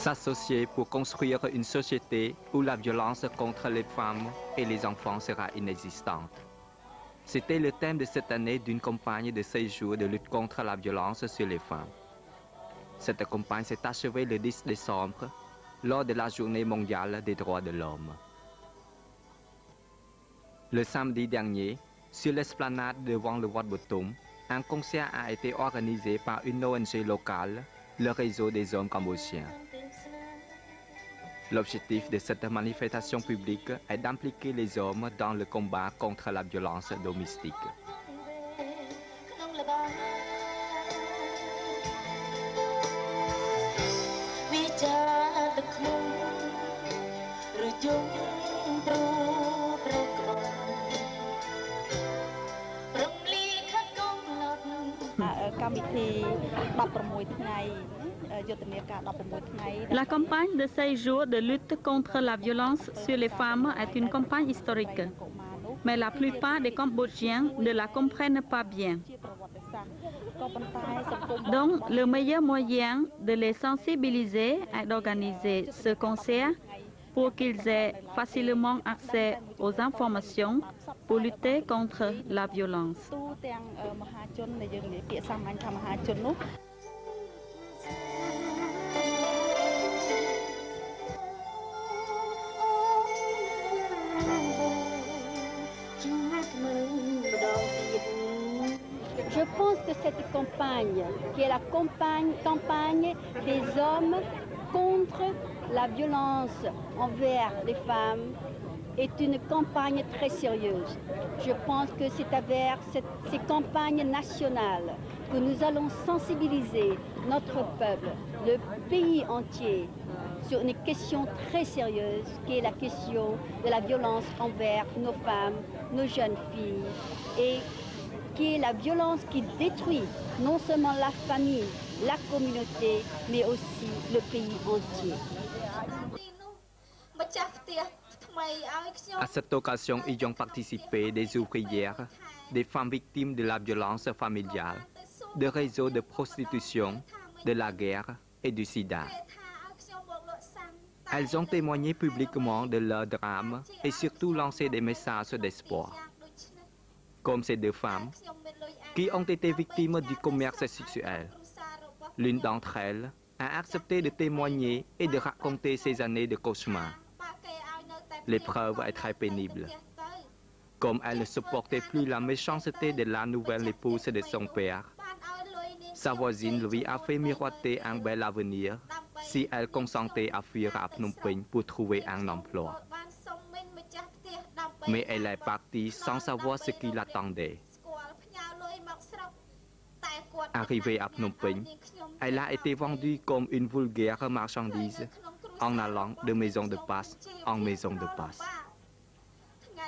S'associer pour construire une société où la violence contre les femmes et les enfants sera inexistante. C'était le thème de cette année d'une campagne de 16 jours de lutte contre la violence sur les femmes. Cette campagne s'est achevée le 10 décembre lors de la Journée mondiale des droits de l'homme. Le samedi dernier, sur l'esplanade devant le Wat un concert a été organisé par une ONG locale, le Réseau des hommes cambodgiens. L'objectif de cette manifestation publique est d'impliquer les hommes dans le combat contre la violence domestique. La campagne de 16 jours de lutte contre la violence sur les femmes est une campagne historique, mais la plupart des Cambodgiens ne la comprennent pas bien. Donc, le meilleur moyen de les sensibiliser est d'organiser ce concert pour qu'ils aient facilement accès aux informations pour lutter contre la violence. Je pense que cette campagne, qui est la campagne, campagne des hommes contre la violence envers les femmes, est une campagne très sérieuse. Je pense que c'est à vers cette- ces campagnes nationales que nous allons sensibiliser notre peuple, le pays entier, sur une question très sérieuse qui est la question de la violence envers nos femmes, nos jeunes filles et qui est la violence qui détruit non seulement la famille, la communauté, mais aussi le pays entier. À cette occasion, ils ont participé des ouvrières, des femmes victimes de la violence familiale, des réseaux de prostitution, de la guerre et du sida. Elles ont témoigné publiquement de leur drame et surtout lancé des messages d'espoir. Comme ces deux femmes qui ont été victimes du commerce sexuel. L'une d'entre elles a accepté de témoigner et de raconter ses années de cauchemar. L'épreuve est très pénible. Comme elle ne supportait plus la méchanceté de la nouvelle épouse de son père, sa voisine lui a fait miroiter un bel avenir si elle consentait à fuir à Phnom Penh pour trouver un emploi. បានសុំមិញម្ចាស់ផ្ទះដើម្បី Mais elle est partie sans savoir ce qui l'attendait. ស្គាល់ផ្ញើលុយមកស្រុកតែគាត់ Arrivée à Phnom Penh, Elle a été vendue comme une vulgaire marchandise en allant de maison de passe en maison de passe.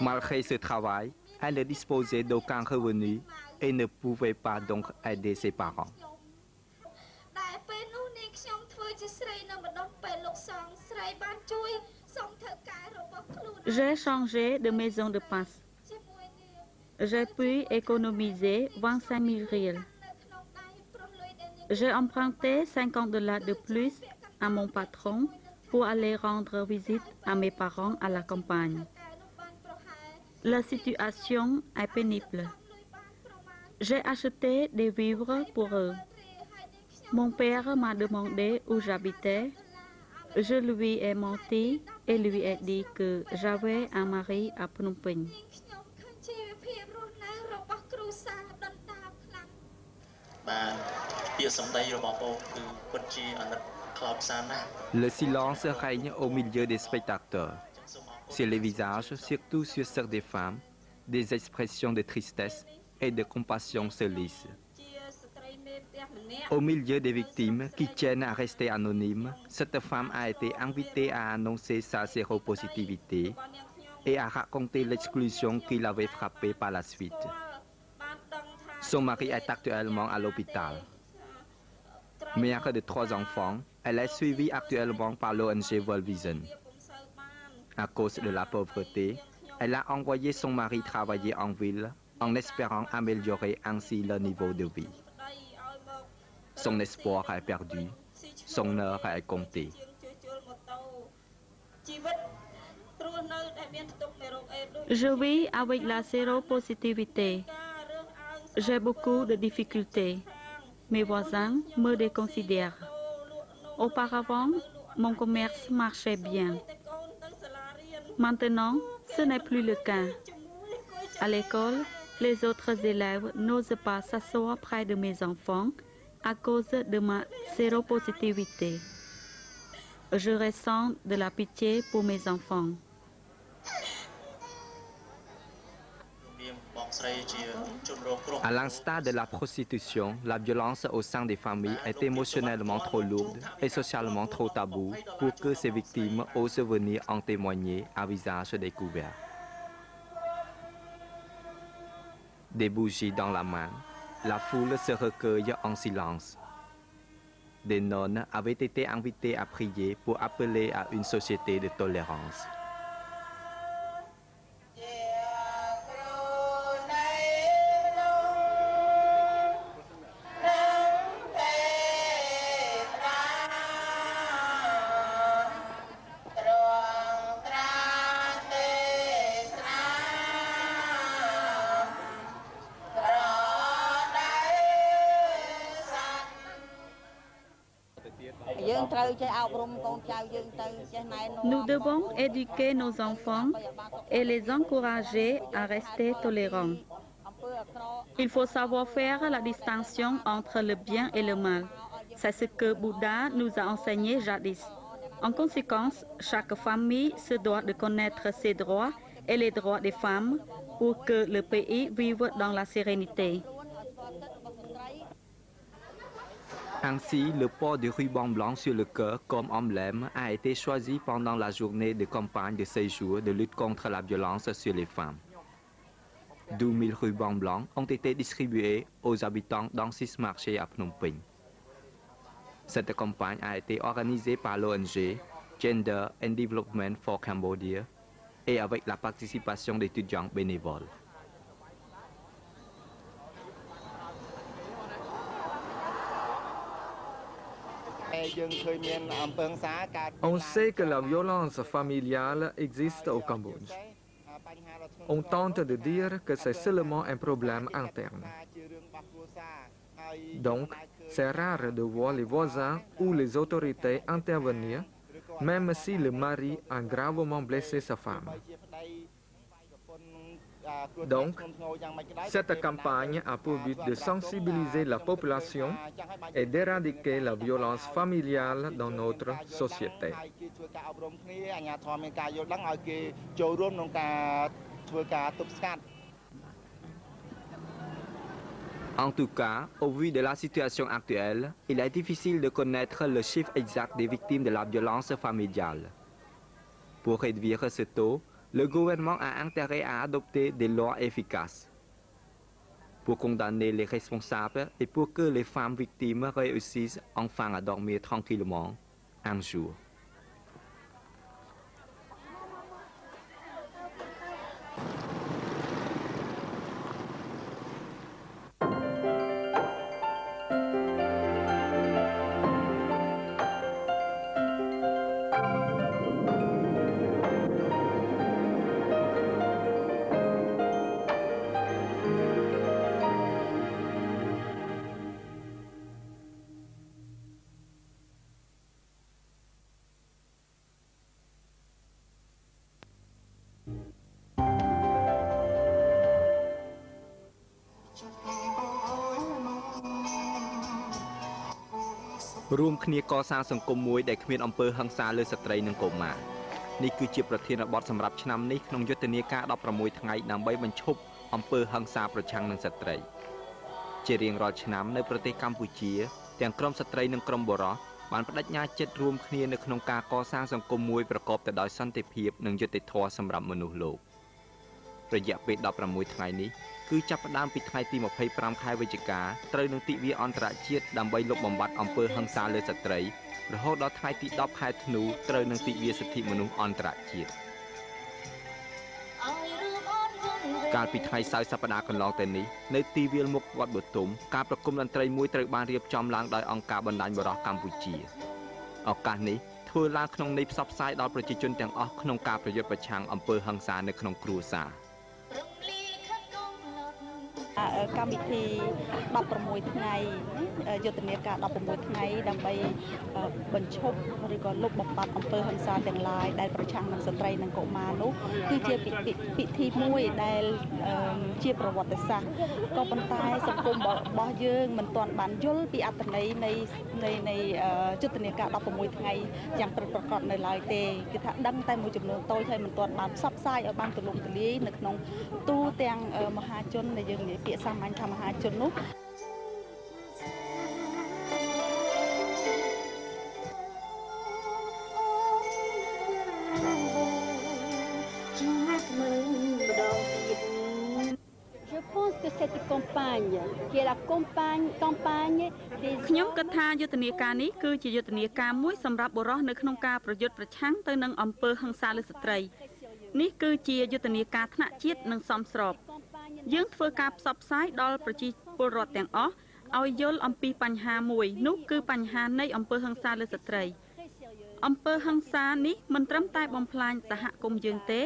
Malgré ce travail, elle ne disposait d'aucun revenu et ne pouvait pas donc aider ses parents. J'ai changé de maison de passe. ជាមួយនាង J'ai pu économiser 25 000 riels. នៅក្នុងដៃព្រោះលុយដែលនាង J'ai emprunté 50 dollars de plus à mon patron pour aller rendre visite à mes parents à la campagne. កែនោះបានប្រហែល La situation est pénible. លុយបានប្រមាណ J'ai acheté des vivres pour eux. Mon père m'a demandé où j'habitais. Je lui ai menti et lui ai dit que j'avais un mari à Phnom Penh. Le silence règne au milieu des spectateurs. Sur les visages, surtout sur ceux des femmes, des expressions de tristesse et de compassion se lisent. Au milieu des victimes qui tiennent à rester anonymes, cette femme a été invitée à annoncer sa séropositivité et à raconter l'exclusion qui l'avait frappée par la suite. Son mari est actuellement à l'hôpital. Mère de trois enfants, elle est suivie actuellement par l'ONG World À cause de la pauvreté, elle a envoyé son mari travailler en ville en espérant améliorer ainsi leur niveau de vie. Son espoir est perdu, son heure est comptée. ជីវិតរស់នៅដែលមានផ្ទុកមេរោគអេដដូច Je vis avec la séropositivité. ការរើសអើង J'ai beaucoup de difficultés. Mes voisins me déconsidèrent. Auparavant, mon commerce marchait bien. តែកូនទៅសាលារៀន Maintenant, ce n'est plus le cas. ជាមួយគួយ À l'école, les autres élèves n'osent pas s'asseoir près de mes enfants à cause de ma séropositivité. Je ressens de la pitié pour mes enfants. À l'instar de la prostitution, la violence au sein des familles est émotionnellement trop lourde et socialement trop taboue pour que ses victimes osent venir en témoigner à visage découvert. Des bougies dans la main, la foule se recueille en silence. Des nonnes avaient été invitées à prier pour appeler à une société de tolérance. Nous devons éduquer nos enfants et les encourager à rester tolérants. Il faut savoir faire la distinction entre le bien et le mal. C'est ce que Bouddha nous a enseigné jadis. En conséquence, chaque famille se doit de connaître ses droits et les droits des femmes pour que le pays vive dans la sérénité. Ainsi, le port du ruban blanc sur le cœur comme emblème a été choisi pendant la journée de campagne de ces jours de lutte contre la violence sur les femmes. 12 000 rubans blancs ont été distribués aux habitants dans six marchés à Phnom Penh. Cette campagne a été organisée par l'ONG Gender and Development for Cambodia et avec la participation d'étudiants bénévoles. On sait que la violence familiale existe au Cambodge. On tente de dire que c'est seulement un problème interne. Donc, c'est rare de voir les voisins ou les autorités intervenir, même si le mari a gravement blessé sa femme. Donc, cette campagne a pour but de sensibiliser la population et d'éradiquer la violence familiale dans notre société. ជួយការអប់រំគ្នាអាជ្ញាធរមានការយល់ដឹងឲ្យគេចូលរួមក្នុងការធ្វើការទប់ស្កាត់ En tout cas, au vu de la situation actuelle, il est difficile de connaître le chiffre exact des victimes de la violence familiale. Pour réduire ce taux, le gouvernement a intérêt à adopter des lois efficaces. Pour condamner les responsables et pour que les femmes victimes réussissent enfin à dormir tranquillement un jour. រួមគ្នាកសាងសង្គមមួយដែលគ្មានអំពើហិង្សាលើស្ត្រីនិងកុមារនេះគឺជាប្រធានបទសម្រាប់ឆ្នាំនេះក្នុងយុទ្ធនាការ16ថ្ងៃដើម្បីបញ្ឈប់អំពើហិង្សាប្រឆាំងនឹងស្ត្រី ជារៀងរាល់ឆ្នាំនៅប្រទេសកម្ពុជា ទាំងក្រមស្ត្រីនិងក្រមបុរសបានបដិញ្ញាចិត្តរួមគ្នានៅក្នុងការកសាងសង្គមមួយប្រកបទៅដោយសន្តិភាពនិងយុត្តិធម៌សម្រាប់មនុស្សលោករយៈពេល16ថ្ងៃនេះ គឺគឺចាប់ផ្ដើមពីថ្ងៃទី25ខែវិច្ឆិកាត្រូវនឹងទិវាអន្តរជាតិដើម្បីលុបបំបាត់អំពើហិង្សាលើស្ត្រីរហូតដល់ថ្ងៃទី10ខែធ្នូត្រូវនឹងទិវាសិទ្ធិមនុស្សអន្តរជាតិកាលពីថ្ងៃសៅរ៍សប្តាហ៍កន្លងទៅនេះនៅទីវាលមុខវត្តបទុមការប្រគំតន្ត្រីមួយត្រូវបានរៀបចំឡើងដោយអង្គការបណ្ដាញបរោះកម្ពុជាឱកាសនេះធ្វើឡើងក្នុងន័យផ្សព្វផ្សាយដល់ប្រជាជនទាំងអស់ក្នុងការប្រយុទ្ធប្រឆាំងអំពើហិង្សានៅក្នុងគ្រួសារ កម្មវិធី16ថ្ងៃយុទ្ធនាការ16ថ្ងៃដើម្បីបញ្ឈប់ឬក៏លុបបំបាត់អំពើហិង្សាទាំងឡាយដែលប្រឆាំងនឹងស្ត្រីនិងកុមារនោះគឺជាពិធីមួយដែលជាប្រវត្តិសាស្ត្រក៏ប៉ុន្តែសង្គមរបស់យើងមិនទាន់បានយល់ពីអត្ថន័យនៃនៃនៃយុទ្ធនាការ16ថ្ងៃយ៉ាងពិតប្រាកដនៅឡើយទេគឺថាដឹងតែមួយចំនួនតូចហើយមិនទាន់បានផ្សព្វផ្សាយឲ្យបានទូលំទូលាយនៅក្នុងទូទាំងមហាជនដែលយើងនិយាយពាក្យសាមញ្ញថាមហាជននោះខ្ញុំគិតថាយុទ្ធនាការនេះគឺជាយុទ្ធនាការមួយសម្រាប់បុរសនៅក្នុងការប្រយុទ្ធប្រឆាំងទៅនឹងអំពើហិង្សាលើស្ត្រីនេះគឺជាយុទ្ធនាការថ្នាក់ជាតិនិងសមស្រប យើងធ្វើការផ្សព្វផ្សាយដល់ប្រជាពលរដ្ឋទាំងអស់ឲ្យយល់អំពីបញ្ហាមួយនោះគឺបញ្ហានៃអំពើហិង្សាលើស្ត្រីអំពើហិង្សានេះមិនត្រឹមតែបំផ្លាញសហគមន៍យើងទេ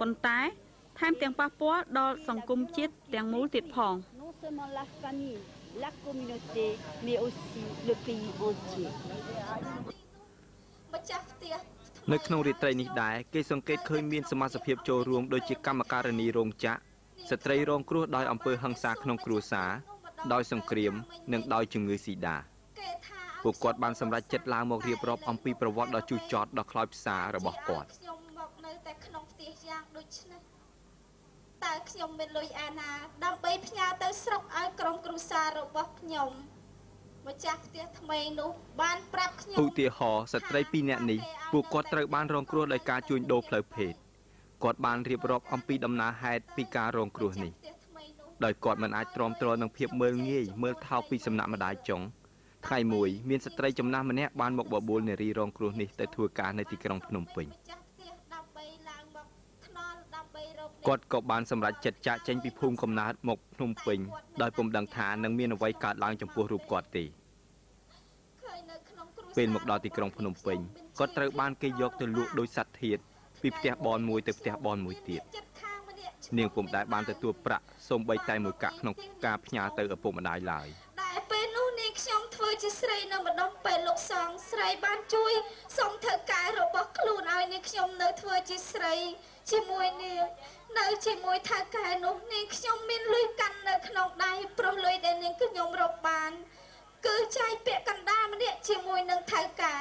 ប៉ុន្តែថែមទាំងប៉ះពាល់ដល់សង្គមជាតិទាំងមូលទៀតផង la communauté mais aussi le pays entier ម្ចាស់ផ្ទះនៅក្នុងរាត្រីនេះដែរគេសង្កេតឃើញមានសមាជិកចូលរួមដូចជាកម្មការនីរោងចក្រ ស្ត្រីរងគ្រោះដោយអំពើហិង្សាក្នុងគ្រួសារដោយសង្គ្រាម និងដោយជំងឺស៊ីដាពួកគាត់បានសម្រេចចិត្តឡើងមករៀបរាប់អំពីប្រវត្តិដ៏ជូរចត់ដ៏ខ្លោចផ្សារបស់គាត់ខ្ញុំមកនៅតែក្នុងផ្ទះយ៉ាងដូចនេះតើខ្ញុំមានលុយអាណាដើម្បីផ្ញើទៅស្រុកឲ្យក្រុមគ្រួសាររបស់ខ្ញុំម្ចាស់ផ្ទះថ្មីនោះបានប្រាប់ខ្ញុំឧទាហរណ៍ស្ត្រី2នាក់នេះពួកគាត់ត្រូវបានរងគ្រោះដោយការជួញដូរផ្លូវភេទ គាត់បានរៀបរាប់អំពីដំណើរហេតុពីការរងគ្រោះនេះដោយគាត់មិនអាចទ្រាំទ្រនឹងភាពមើលងាយមើលថោកពីសំណាក់ម្ដាយចុងថ្ងៃមួយមានស្ត្រីចំណាស់ម្នាក់បានមកបបួលនារីរងគ្រោះនេះទៅធ្វើការនៅទីក្រុងភ្នំពេញគាត់ក៏បានសម្រេចចិត្តចាកចេញពីភូមិកំណើតមកភ្នំពេញដោយពុំដឹងថានឹងមានអ្វីកើតឡើងចំពោះរូបគាត់ទេពេលមកដល់ទីក្រុងភ្នំពេញគាត់ត្រូវបានគេយកទៅលក់ដោយសត្វធាត ពីផ្ទះបនមួយទៅផ្ទះបនមួយទៀតនាងពុំដែលបានទទួលប្រាក់សូម្បីតែមួយកាក់ក្នុងការផ្ញើទៅឪពុកម្ដាយឡើយតែពេលនោះនាងខ្ញុំធ្វើជាស្រីនៅម្ដុំពេលលោកសងស្រីបានជួយសុំធ្វើការរបស់ខ្លួនឲ្យនាងខ្ញុំនៅធ្វើជាស្រីជាមួយនាងនៅជាមួយថៅកែនោះនាងខ្ញុំមានលុយកាន់នៅក្នុងដៃប្រុសលុយដែលនាងខ្ញុំរកបាន គឺចាយពាក់កណ្ដាលម្នាក់ជាមួយនឹងថៅកែ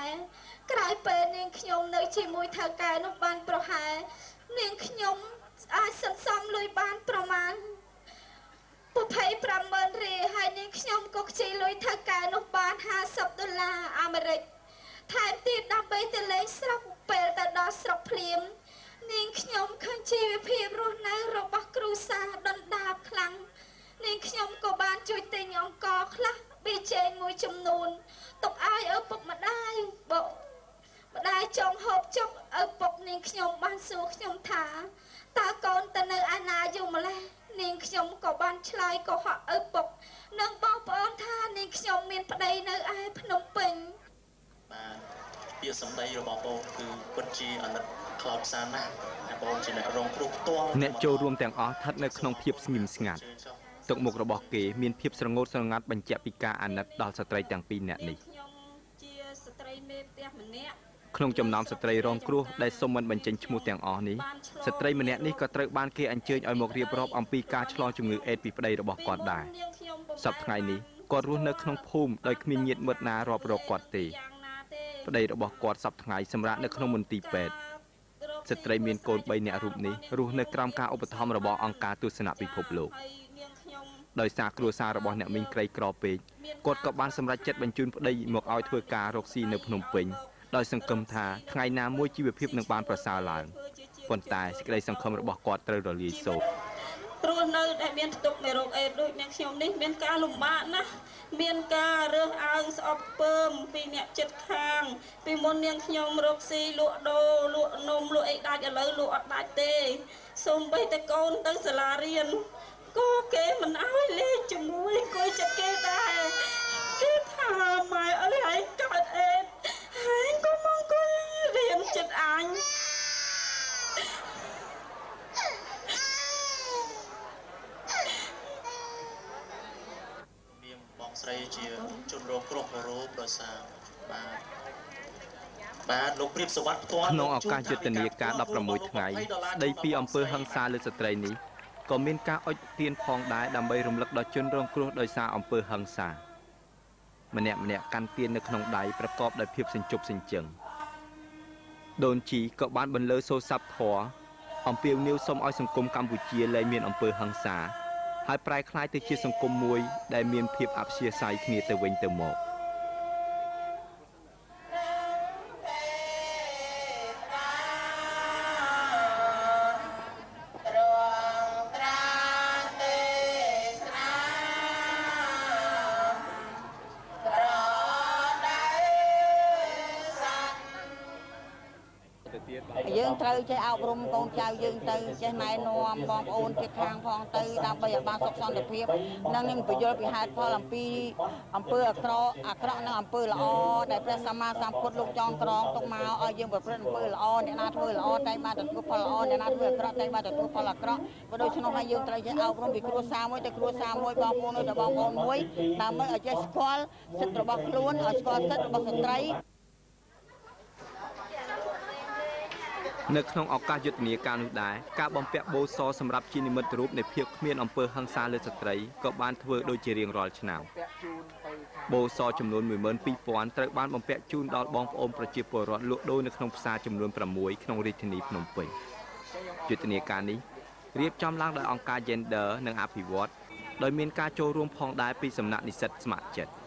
ក្រោយពេលនាងខ្ញុំនៅជាមួយថៅកែនោះបានប្រហែលនាងខ្ញុំអាចសន្សំលុយបានប្រមាណ250,000រៀលហើយនាងខ្ញុំក៏ខ្ចីលុយថៅកែនោះបាន50ដុល្លារអាមេរិកថែមទៀតដើម្បីទៅលេងស្រុកពេលទៅដល់ស្រុកភ្លាមនាងខ្ញុំឃើញជីវភាពរស់នៅរបស់គ្រូសាដុនដាបខ្លាំងនាងខ្ញុំក៏បានជួយទិញអង្គខ្លះប៊ីចេងមួយចំនួនទុកឲ្យឪពុកម្ដាយបក ម្ដាយចង់ហូបចុកឪពុកនាងខ្ញុំបានសួរខ្ញុំថាតើកូនទៅនៅឯណាយូរម្លេះនាងខ្ញុំក៏បានឆ្លើយកុហកឪពុកនិងបងប្អូនថានាងខ្ញុំមានប្តីនៅឯភ្នំពេញបាទពាក្យសម្ដីរបស់បងគឺពិតជាអាណិតខ្លោចផ្សាណាស់តែបងជាអ្នករងគ្រោះផ្ទាល់អ្នកចូលរួមទាំងអស់ស្ថិតនៅក្នុងភាពស្ងៀមស្ងាត់ទុកមុខរបស់គេមានភាពស្រងូតស្រងាត់បញ្ជាក់ពីការអាណិតដល់ស្ត្រីទាំងពីរនាក់នេះខ្ញុំជាស្ត្រីមេផ្ទះម្នាក់ ក្នុងចំណោមស្ត្រីរងគ្រោះដែលសុំមិនបញ្ចេញឈ្មោះទាំងអស់នេះស្ត្រីម្នាក់នេះក៏ត្រូវបានគេអញ្ជើញឲ្យមករៀបរាប់អំពីការឆ្លងជំងឺអេដពីប្តីរបស់គាត់ដែរសប្តាហ៍ថ្ងៃនេះគាត់រស់នៅក្នុងភូមិដោយគ្មានញាតិមិត្តណារាប់រកគាត់ទេប្តីរបស់គាត់សប្តាហ៍ថ្ងៃសម្រាប់នៅក្នុងមន្ទីរពេទ្យស្ត្រីមានកូន3នាក់រូបនេះរស់នៅក្រោមការឧបត្ថម្ភរបស់អង្គការទស្សនពិភពលោកដោយសារគ្រួសាររបស់អ្នកមីងក្រីក្រពេកគាត់ក៏បានសម្រេចចិត្តបញ្ជូនប្តីមកឲ្យធ្វើការរកស៊ីនៅភ្នំពេញ ដោយសង្ឃឹមថាថ្ងៃណាមួយជីវភាពនឹងបានប្រសើរឡើងប៉ុន្តែសេចក្តីសង្ឃឹមរបស់គាត់ត្រូវរលាយសូន្យរស់នៅដែលមានផ្ទុកមេរោគអេដដូចអ្នកខ្ញុំនេះមានការលំបាកណាស់មានការរើសអើងស្អប់ពើមពីអ្នកចិត្តខាង ពីមុននាងខ្ញុំរកស៊ីលក់ដូរលក់នំលក់អីដាច់ឥឡូវលក់អត់ដាច់ទេសូម្បីតែកូនទៅសាលារៀនក៏គេមិនអោយលេងជាមួយអង្គុយចិត្តគេដែរគេថាម៉ែអើយឯងកើតអេត ឯងក៏មកអង្គុយរៀនចិត្តអញនាងបងស្រីជាជនរងគ្រោះរោប្រសាបាទបាទលោកព្រៀបសវត្តផ្ទាល់ក្នុងឱកាសយុទ្ធនាការ16ថ្ងៃស្ដីពីអំពើហិង្សាលើស្ត្រីនេះក៏មានការអុជទៀនផងដែរដើម្បីរំលឹកដល់ជនរងគ្រោះដោយសារអំពើហិង្សា ម្នាក់ម្នាក់កាន់ទៀននៅក្នុងដៃប្រកបដោយភាពសញ្ជប់សញ្ជឹងដូនជីក៏បានបន្លឺសូរស័ព្ទធរអំពាវនាវសូមឲ្យសង្គមកម្ពុជាលែងមានអំពើហិង្សា ហើយប្រែក្លាយទៅជាសង្គមមួយដែលមានភាពអព្យាស្រ័យគ្នាទៅវិញទៅមក។။ យើងត្រូវចេះអប់រំកូនចៅយើងទៅចេះណែនាំបងប្អូនជិតខាងផងទៅដើម្បីឲ្យបានសុខសន្តិភាពនិងនឹងពយល់ពីហេតុផលអំពីអំពើអាក្រក់អាក្រក់និងអំពើល្អដែលព្រះសម្មាសម្ពុទ្ធលោកចងក្រងទុកមកឲ្យយើងប្រព្រឹត្តអំពើល្អអ្នកណាធ្វើល្អតែបានទទួលផលល្អអ្នកណាធ្វើអាក្រក់តែបានទទួលផលអាក្រក់ក៏ដូច្នោះហើយយើងត្រូវចេះអប់រំពីគ្រួសារមួយទៅគ្រួសារមួយបងប្អូនទៅបងប្អូនមួយដើម្បីឲ្យចេះស្គាល់សិទ្ធិរបស់ខ្លួនឲ្យស្គាល់សិទ្ធិរបស់ស្ត្រី នៅក្នុងឱកាសយុទ្ធនាការនោះដែរការបំពាក់បូសសម្រាប់ជានិមិត្តរូបនៃភាពគ្មានអំពើហិង្សាលើស្ត្រីក៏បានធ្វើដូចជារៀងរាល់ឆ្នាំបូសចំនួន12000ត្រូវបានបំពាក់ជូនដល់បងប្អូនប្រជាពលរដ្ឋលក់ដូរនៅក្នុងផ្សារចំនួន6ក្នុងរាជធានីភ្នំពេញយុទ្ធនាការនេះរៀបចំឡើងដោយអង្គការ Gender និងអភិវឌ្ឍដោយមានការចូលរួមផងដែរពីសំណាក់និស្សិតស្ម័គ្រចិត្ត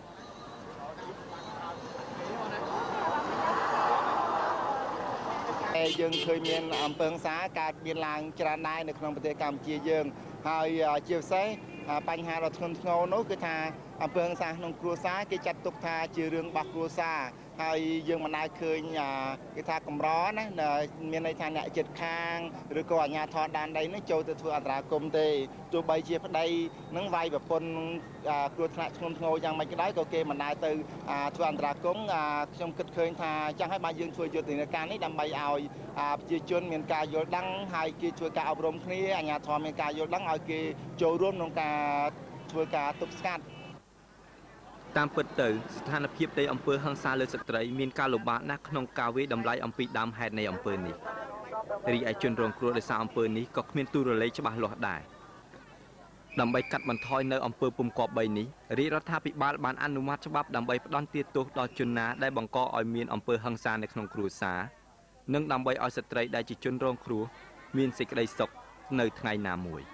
តែយើងឃើញមានអំពើហិង្សាកើតមានឡើងច្រើនដែរនៅក្នុងប្រទេសកម្ពុជាយើងហើយជាពិសេសបញ្ហាដ៏ធ្ងន់ធ្ងរនោះគឺថាអំពើហិង្សាក្នុងគ្រួសារគេចាត់ទុកថាជារឿងរបស់គ្រួសារហើយយើងមិនដែលឃើញគេថាកម្រណាមានន័យថាអ្នកចិត្តខាងឬក៏អាជ្ញាធរដែនដីនឹងចូលទៅធ្វើអន្តរាគមន៍ទេទោះបីជាប្តីនឹងវាយប្រពន្ធគ្រោះថ្នាក់ធ្ងន់ធ្ងរយ៉ាងម៉េចក៏ដោយក៏គេមិនដែលទៅធ្វើអន្តរាគមន៍ខ្ញុំគិតឃើញថាចឹងហើយបានយើងធ្វើយុទ្ធនាការនេះដើម្បីឲ្យប្រជាជនមានការយល់ដឹងហើយគេជួយការអប់រំគ្នាអាជ្ញាធរមានការយល់ដឹងឲ្យគេចូលរួមក្នុងការធ្វើការទប់ស្កាត់ តាមពិតទៅស្ថានភាពនៃអំពើហិង្សាលើស្ត្រីមានការលំបាកណាស់ក្នុងការវិតម្លៃអំពីដើមហេតុនៃអំពើនេះរីឯជនរងគ្រោះដោយសារអំពើនេះក៏គ្មានទូរលេខច្បាស់លាស់ដែរដើម្បីកាត់បន្ថយនៅអំពើពុំគប្បីនេះរាជរដ្ឋាភិបាលបានអនុម័តច្បាប់ដើម្បីផ្ដន់ទាទោសដល់ជនណាដែលបង្កឲ្យមានអំពើហិង្សានៅក្នុងគ្រួសារនិងដើម្បីឲ្យស្ត្រីដែលជាជនរងគ្រោះមានសេចក្តីសុខនៅថ្ងៃណាមួយ។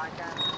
like that.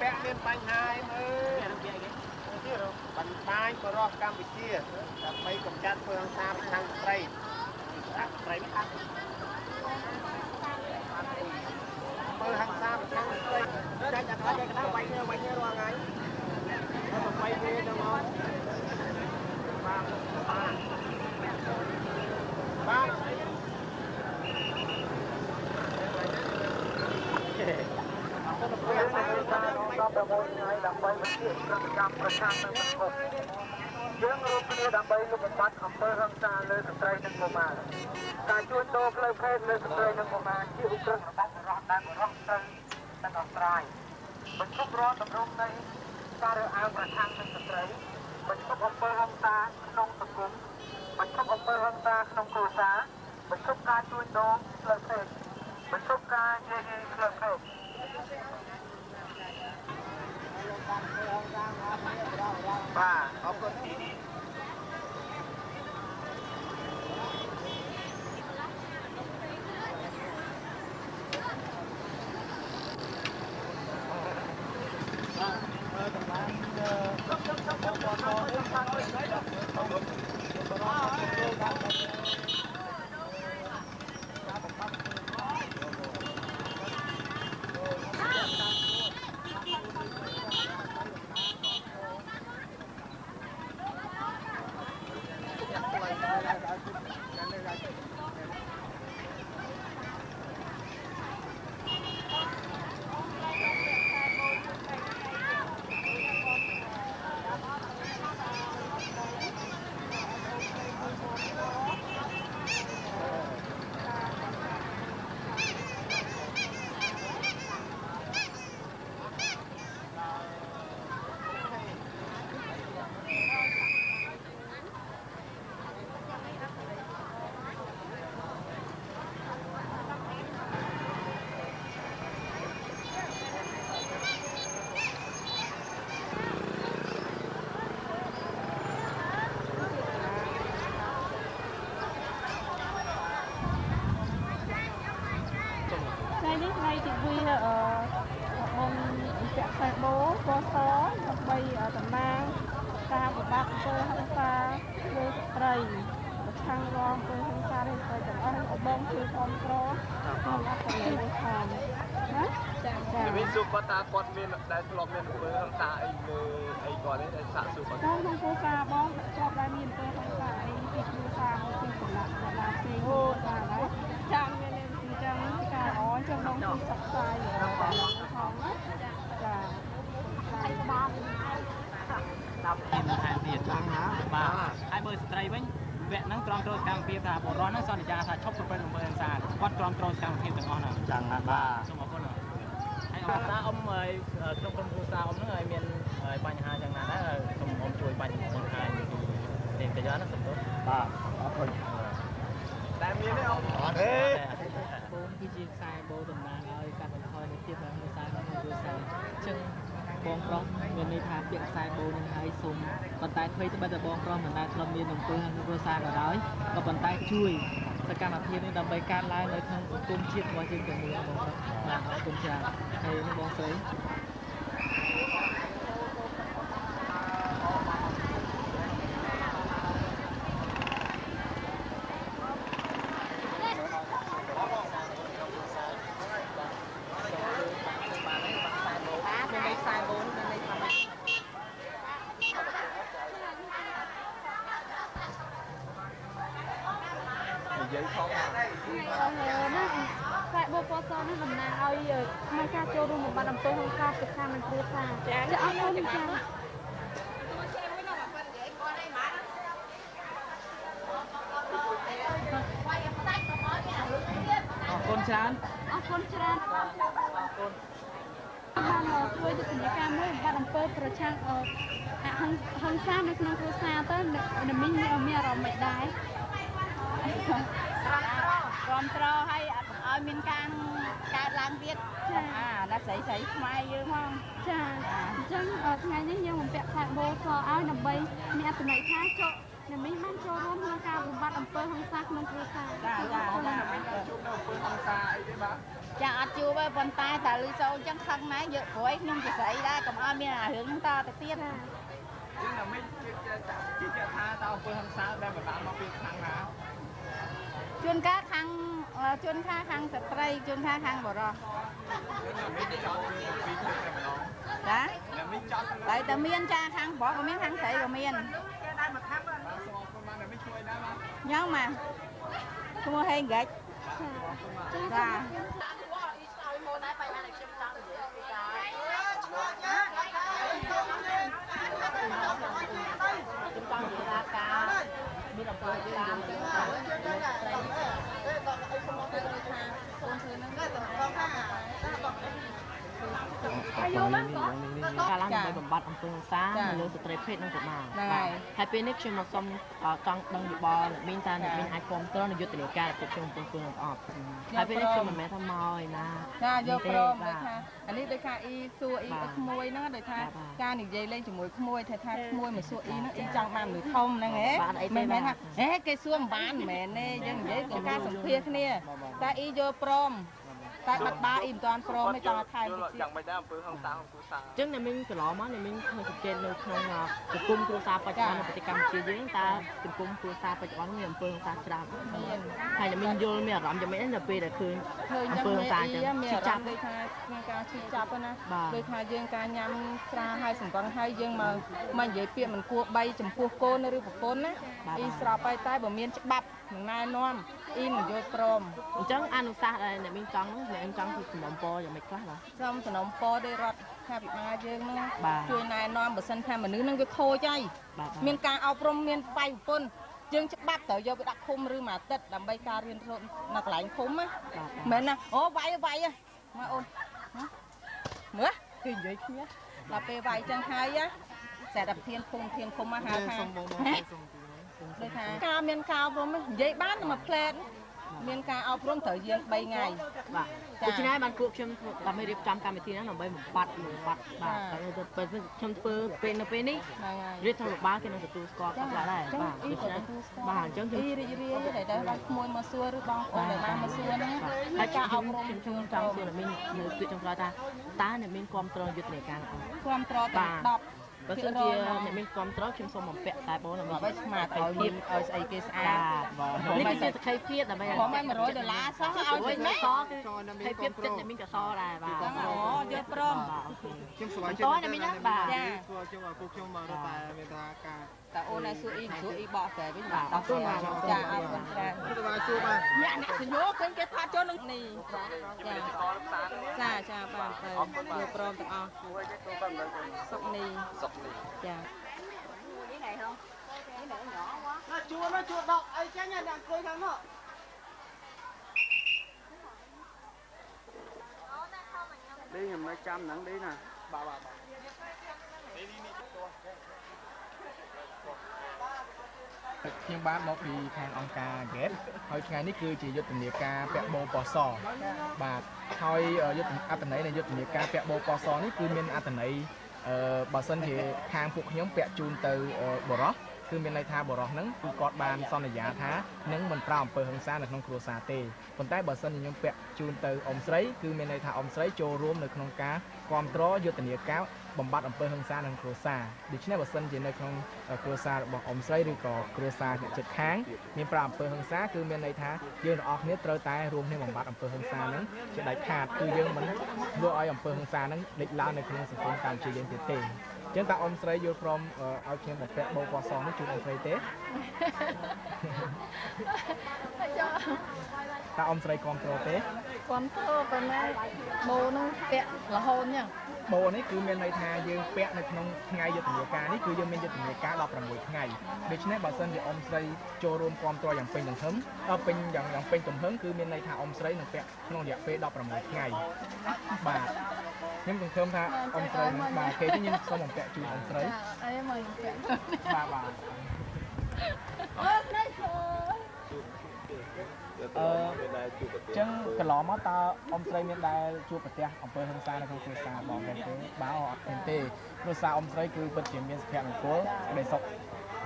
ពាក់មានបញ្ហាអីមើលទៀតបណ្ដាញបរោះកម្ពុជាដើម្បីកម្ចាត់ធ្វើអង្សារប្រឆាំងស្ត្រីស្ត្រីនេះខាងពើហ ংস ាប្រឆាំងនឹងស្រីចាច់អាកាចាច់កណ្ដាលវាយគ្នាវាយគ្នារាល់ថ្ងៃទៅបីគ្នាទៅមកបាទបាទបាទ ថ្ងៃដើម្បីវិជាប្រតិកម្មប្រឆាំងនឹងសង្គមយើងរួមគ្នាដើម្បីលុបបំបាត់អំពើហិង្សាលើស្ត្រីនិងកុមារការជួញដូរផ្លូវភេទលើស្ត្រីនិងកុមារជាឧក្រិដ្ឋរបស់បរិបទដែលបរិបទត្រូវតែដោះស្រាយបញ្ឈប់រាល់ទម្រង់នៃការរើសអើងប្រឆាំងនឹងស្ត្រីបញ្ឈប់អំពើហិង្សាក្នុងសង្គមបញ្ឈប់អំពើហិង្សាក្នុងគ្រួសារបញ្ឈប់ការជួញដូរផ្លូវភេទបញ្ឈប់ការយាយីផ្លូវភេទ បាទអរគុណថ្ងៃនេះថ្ងៃទី2អឺបងពាក់ខ្សែបូពណ៌សដើម្បីតំណាងការប្របាប់អំពើហិង្សាលើស្ត្រីប្រឆាំងរងអំពើហិង្សាលើស្ត្រីទាំងអស់នេះបងជួយគ្រប់គ្រងក្នុងអត្ថន័យនេះផងណាចាចា និយាយសួរ គាត់តើគាត់មានដែលធ្លាប់មានអំពើហិង្សាអីលើអីគាត់ទេដែលសាកសួរគាត់បងក្នុងគ្រួសារបងជាប់ដែរមានអំពើហិង្សាអីពីគ្រួសារមកពីសំណាក់សាលាផ្សេងអូចាដែរចាំមានអញ្ចឹងការល្អអញ្ចឹងបងជួយសិក្សាយល់ផងណាចា10មានថែមទៀតបាទហើយបើស្ត្រីវិញវគ្គហ្នឹងទ្រាំទ្រសកម្មភាពថាបុរសហ្នឹងសន្យាថាឈប់ប្រព្រឹត្តអំពើហិង្សាគាត់ទ្រាំទ្រសកម្មភាពទាំងអស់ហ្នឹងចឹងណាបាទសូមអរគុណហើយអរតាអ៊ំហើយក្នុងក្រុមគ្រួសារអ៊ំហ្នឹងហើយមានបញ្ហាយ៉ាងណាដែរសូមអ៊ំជួយបញ្ហាបង្ហាញពីទេតយាណាសូមទោសបាទអរគុណ តែមានទេអត់អត់ទេ បូនគឺជាខ្សែបូតំណាងឲ្យកាត់បន្ថយនៅភាពរសាយក្នុងគ្រួសារអញ្ចឹងបងប្រុសមានន័យថាពាក្យខ្សែបូនឹងហើយសូមប៉ុន្តែអ្វីត្បិតតែបងប្រុសមិនដែលធ្លាប់មានអំពើក្នុងគ្រួសារក៏ដោយក៏ប៉ុន្តែជួយសកម្មភាពនេះដើម្បីកើតឡើងនៅក្នុងសង្គមជាតិរបស់យើងទាំងមូលបងប្រុសបាទអរគុណច្រើនហើយនេះបងស្រី និយាយផងណាខ្សែបូពណ៌សនេះតំណាងឲ្យក្នុងការចូលរួមបំបត្តិអំពើហិង្សាសិក្សាមិនគ្រួសារចាអរគុណចា ស្រីស្រីខ្មែរយើងផងចាអញ្ចឹងថ្ងៃនេះយើងបំពាក់ខែបូសឲ្យដើម្បីមានអត្ថន័យថាចូលនៅមីងបានចូលរួមក្នុងការបំបត្តិអំពើហិង្សាក្នុងគ្រួសារចាចាចាជួបនៅអំពើហិង្សាអីទេបាទចាអត់ជួបទេប៉ុន្តែតែលឺសូរអញ្ចឹងខឹងណាស់យកព្រួយខ្ញុំជាស្រីដែរកុំឲ្យមានអារឿងហ្នឹងតទៅទៀតណាយើងតែមិនជាជាថាតើអំពើហិង្សាដែលបណ្ដាលមកពីខាងណាជួនកាលខាងអឺ ជួនខាងខាងស្ត្រីជួនខាងខាងបរោះចាតែតែមានចាខាងបរោះក៏មានខាងស្រីក៏មានញ៉ាំមកឈ្មោះហេងហ្គាច់ចា chúng con chỉ ra ca biết đọc lời ca mình កាលឡើងដើម្បីបំបត្តិអំពើហិង្សានៅលើស្ត្រីភេទនិងកុមារហ្នឹងហើយហើយពេលនេះខ្ញុំមកសុំចង់ដឹងយោបល់អ្នកមានតើអ្នកមានអាចគ្រប់គ្រងនៅយុទ្ធនាការរបស់ខ្ញុំពងពងអត់ហើយពេលនេះខ្ញុំមិនមែនថាមកឯណាចាយកព្រមបាដូចទថាអានេះដូចថាអ៊ីសួរអ៊ីបាទក្មួយហ្នឹងដូចថាបាទការនិយាយលេងជាមួយក្មួយថាថាក្មួយមកសួរអ៊ីហ្នឹងអ៊ីចង់បានមនុស្សធំហ្នឹងហ៎បានអីទេមិនមែនបាថាទហេគេសួរមិនបានមិនមែនទេយើងនិយាយពីការសម្ភាសគ្នាតែអ៊ីយកព្រម តែបាត់បាអ៊ីមិនទាន់ព្រមទេចង់ឲ្យថែមតិចទៀតយ៉ាងមិនដែរអំពើហិង្សាក្នុងគ្រួសារអញ្ចឹងអ្នកមីងកន្លងមកអ្នកមីងឃើញសង្កេតនៅក្នុងអសង្គមគ្រួសារបច្ចុប្បន្ននៅប្រទេសកម្ពុជាយើងតើសង្គមគ្រួសារបច្ចុប្បន្នមានអំពើហិង្សាច្រើនមានហើយអ្នកមីងយល់មានអារម្មណ៍យ៉ាងម៉េចនៅពេលដែលឃើញឃើញអំយ៉ាងពើហិនេះង្សាអអ៊ីញ្ចឹងមានឈឺអារចាប់ម្មណ៍ដូចថាមានការឈឺចាប់ហ្នឹងណាបាទដូចថាយើងការញ៉ាំស្រាហើយសង្កត់ហើយយើងមកមកនិយាយពាក្យមិនគួរបីចំពោះកូនឬប្រពន្ធណាបាទអ៊ីស្របហើយតែបើមានច្បាប់ នឹងណែនាំអ៊ីមិនយល់ព្រមអញ្ចឹងអនុសាសន៍ដែលអ្នកមីងចង់នោះអ្នកមីងចង់ពីសំណុំពរយ៉ាងម៉េចខ្លះបាទសូមសំណូមពរដោយរដ្ឋាភិបាលយើងហ្នឹងបាទជួយណែនាំបើសិនថាមនុស្សហ្នឹងវាខូចហើយបាទមានការអប់រំមានវាយប្រពន្ធយើងច្បាប់ត្រូវយកទៅដាក់ឃុំឬមួយអាទិត្យដើម្បីការរៀនសូត្រនៅកន្លែងឃុំណាបាទមែនណាអូវាយវាយហ៎មកអូនណាមើលគឺនិយាយគ្នាដល់ពេលវាយចឹងហើយណាសារធានភូមិធានឃុំមកហៅថា ដូចថាការមានការអប់រំហ្នឹងនិយាយបានតែមួយផ្លែតមានការអប់រំត្រូវយើង3ថ្ងៃបាទដូច្នេះបានពួកខ្ញុំធ្វើដើម្បីរៀបចំកម្មវិធីហ្នឹងដើម្បីបំបត្តិបំបត្តិបាទតែទៅពេលខ្ញុំធ្វើពេលនៅពេលនេះហ្នឹងហើយរាជរដ្ឋាភិបាលគេនឹងទទួលស្គាល់ខ្លះៗដែរបាទដូច្នេះបាទអញ្ចឹងខ្ញុំអ៊ីរីករាយដែលដល់ក្មួយមកសួរឬបងប្អូនដែលបានមកសួរហ្នឹងហើយការអអប់ប់ររំំខ្ញុំខ្ញុំចង់សួរអ្នកមីងនៅពាក្យចុងក្រោយថាតើអ្នកមីងគ្រប់គ្រងយុទ្ធនាការអត់គ្រប់ត្រទាំង10 បើសិនជាអ្នកមានគ្រប់ត្រខ្ញុំសូមបំពាក់ខ្សែបូនដើម្បីដើម្បីស្មាតឲ្យមានឲ្យស្អីគេស្អាតបាទនេះគឺជាសក្ខីភាពដើម្បីព្រមឲ្យ100ដុល្លារសោះឲ្យវិញវិញសណាគឺសក្ខីភាពចិត្តអ្នកមានកសដែរបាទចឹងអូយកព្រមបាទអូខេខ្ញុំស្វាគមន៍តោះអ្នកមីងណាបាទចាធ្វើខ្ញុំឲ្យពួកខ្ញុំមករត់តែមានថាការ តើអូនឲ្យសួរអ៊ីសួរអ៊ីបកតែវិញបាបាទទអរគុណបាទចាអរគុណច្រើនគឺថាសួរបាទអ្នកអ្នកសញ្ញោឃើញគេថាចូលនឹងនេះចាចាចាបាទទៅយកព្រមទាំងអស់សុកនេះសុកនេះចាណាជួនណាជួនដកអីចាញ់អ្នកអង្គុយខាងនោះឌីខ្ញុំនៅចាំហ្នឹងឌីណាបាទបាទ ខ្ញុំបានមកពីខាងអង្គការ Gate ហើយថ្ងៃនេះគឺជាយុទ្ធនាការពាក់បោពសបាទហើយយុទ្ធអត្តន័យនៃយុទ្ធនាការពាក់បោពសនេះគឺមានអត្តន័យអឺបើសិនជាខាងពួកខ្ញុំពាក់ជូនទៅអឺបរោះ គឺមានន័យថាបរោះហ្នឹងគឺគាត់បានសន្យាថានឹងមិនប្រោអំពើហិង្សានៅក្នុងគ្រួសារទេប៉ុន្តែបើសិនជាខ្ញុំពាក់ជូនទៅអ៊ំស្រីគឺមានន័យថាអ៊ំស្រីចូលរួមនៅក្នុងការគ្រប់គ្រងយុទ្ធនាការបំបត្តិអំពើហិង្សានៅក្នុងគ្រួសារដូច្នេះបើសិនជានៅក្នុងគ្រួសាររបស់អ៊ំស្រីឬក៏គ្រួសារអ្នកជិតខាងមានប្រាអំពើហិង្សាគឺមានន័យថាយើងទាំងអស់គ្នាត្រូវតែរួមគ្នាបំបត្តិអំពើហិង្សាហ្នឹងជាដាច់ខាតគឺយើងមិនធ្វើឲ្យអំពើហិង្សាហ្នឹងលេចឡើងនៅក្នុងសង្គមកម្ពុជាយើងទៀតទេអញ្ចឹងតើអ៊ំស្រីយល់ព្រមអឺឲ្យខ្ញុំបំពាក់បោពណ៌សនេះជូនអ៊ំស្រីទេតើអ៊ំស្រីគ្រប់គ្រងទេគាត់ធ្វើប៉ុន្តែបូនឹងពាក់រហូតអញ្ចឹង បូនេះគឺមានន័យថាយើងពាក់នៅក្នុងថ្ងៃយុទ្ធនាការនេះគឺយើងមានយុទ្ធនាការ16ថ្ងៃដូច្នេះបើសិនជាអ៊ំស្រីចូលរួមគ្រប់គ្រងយ៉ាងពេញទំហឹងដល់ពេញយ៉ាងយ៉ាងពេញទំហឹងគឺមានន័យថាអ៊ំស្រីនឹងពាក់ក្នុងរយៈពេល16ថ្ងៃបាទខ្ញុំសង្ឃឹមថាអ៊ំស្រីនឹងបាទគេខ្ញុំសូមបំពាក់ជូនអ៊ំស្រីអីមកពាក់បាទបាទអូស្រី ឈើអឺចឹងកន្លងមកតើអ៊ំស្រីមានដែលជួបប្រទះអំពើហិង្សានៅក្នុងគ្រួសារបងមែនទេបើអត់មែនទេគ្រួសារអ៊ំស្រីគឺពិតជាមានសុភមង្គលក្តីសុខ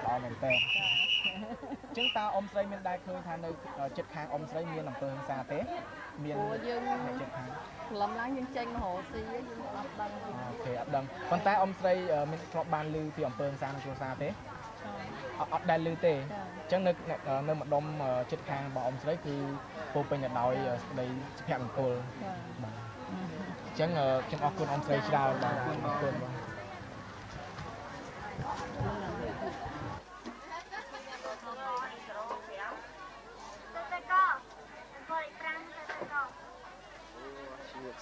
ល្អមែនទេចឹងតើអ៊ំស្រីមានដែលឃើញថានៅចិត្តខាងអ៊ំស្រីមានអំពើហិង្សាទេមានអូយើងអ្នកចិត្តខាងព្រលឹមឡើងយើងចេញមហោស៊ីយើងអត់ដឹងអូខេអត់ដឹងប៉ុន្តែអ៊ំស្រីអឺមានធ្លាប់បានឮពីអំពើហិង្សាក្នុងគ្រួសារទេ អត់ដែលឮទេអញ្ចឹងនៅនៅម្ដុំចិត្តខាងបងអ៊ំស្រីគឺពោពេញទៅដោយស្ដីសុភមង្គលបាទអញ្ចឹងខ្ញុំអរគុណអ៊ំស្រីច្រើនបាទអរគុណបាទ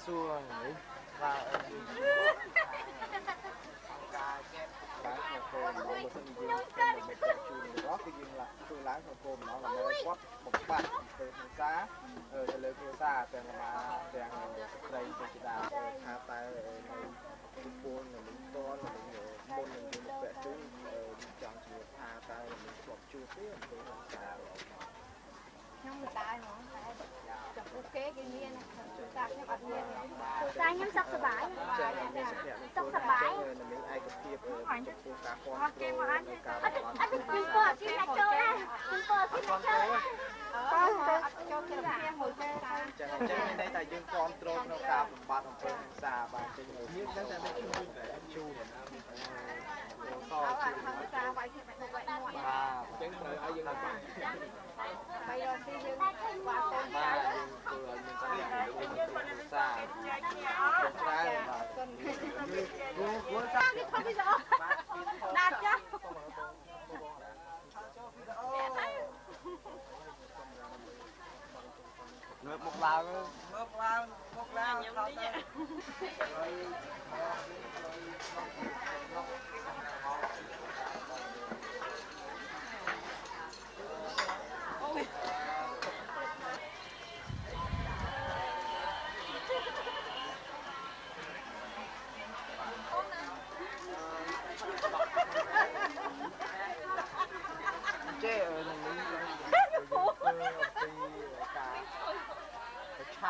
សួរហ្នឹងបាទការចេះ បានក្នុងគោលម្ដងបើសិនជាយើងជូនរបស់គឺយើងឡាធ្វើឡើងក្នុងគោលម្ដងដើម្បីគាត់បំបត្តិធ្វើភាសាទៅលើគ្រួសារទាំងអាទាំងស្ត្រីទាំងជាដើមថាតែនៅពីពូននៅមិនតននៅមុននឹងយើងពាក់ជូនចង់ជំរាបថាតែ mình ធ្លាប់ជួបទេអំពីភាសាខ្ញុំមិនដែរហ្មងតែចំពោះគេគេមានភា សាខ្ញុំអត់មានភាសាខ្ញុំសុខសប្បាយសុខសប្បាយនឹងឯកភាពចំពោះការគាំទ្រគេមកអត់អត់អត់ពីពណ៌ទីណាចូលណាពីពណ៌ទីណាចូលអត់ចូលគ្នាមួយទេចឹងអញ្ចឹងមានន័យថាយើងគាំទ្រក្នុងការបំបត្តិអំពើហិង្សាបាទចឹងយើងដឹងតែជួជួសោជួយការវាយគ្នាបែបបែបមាត់បាទអញ្ចឹងត្រូវឲ្យយើងដល់បាទបីរកស៊ីយើងបានកូនចៅបាទយើងធ្វើឲ្យមានការវិសាច្រើនបាទគួ រគួរសានេះខំពីល្អដា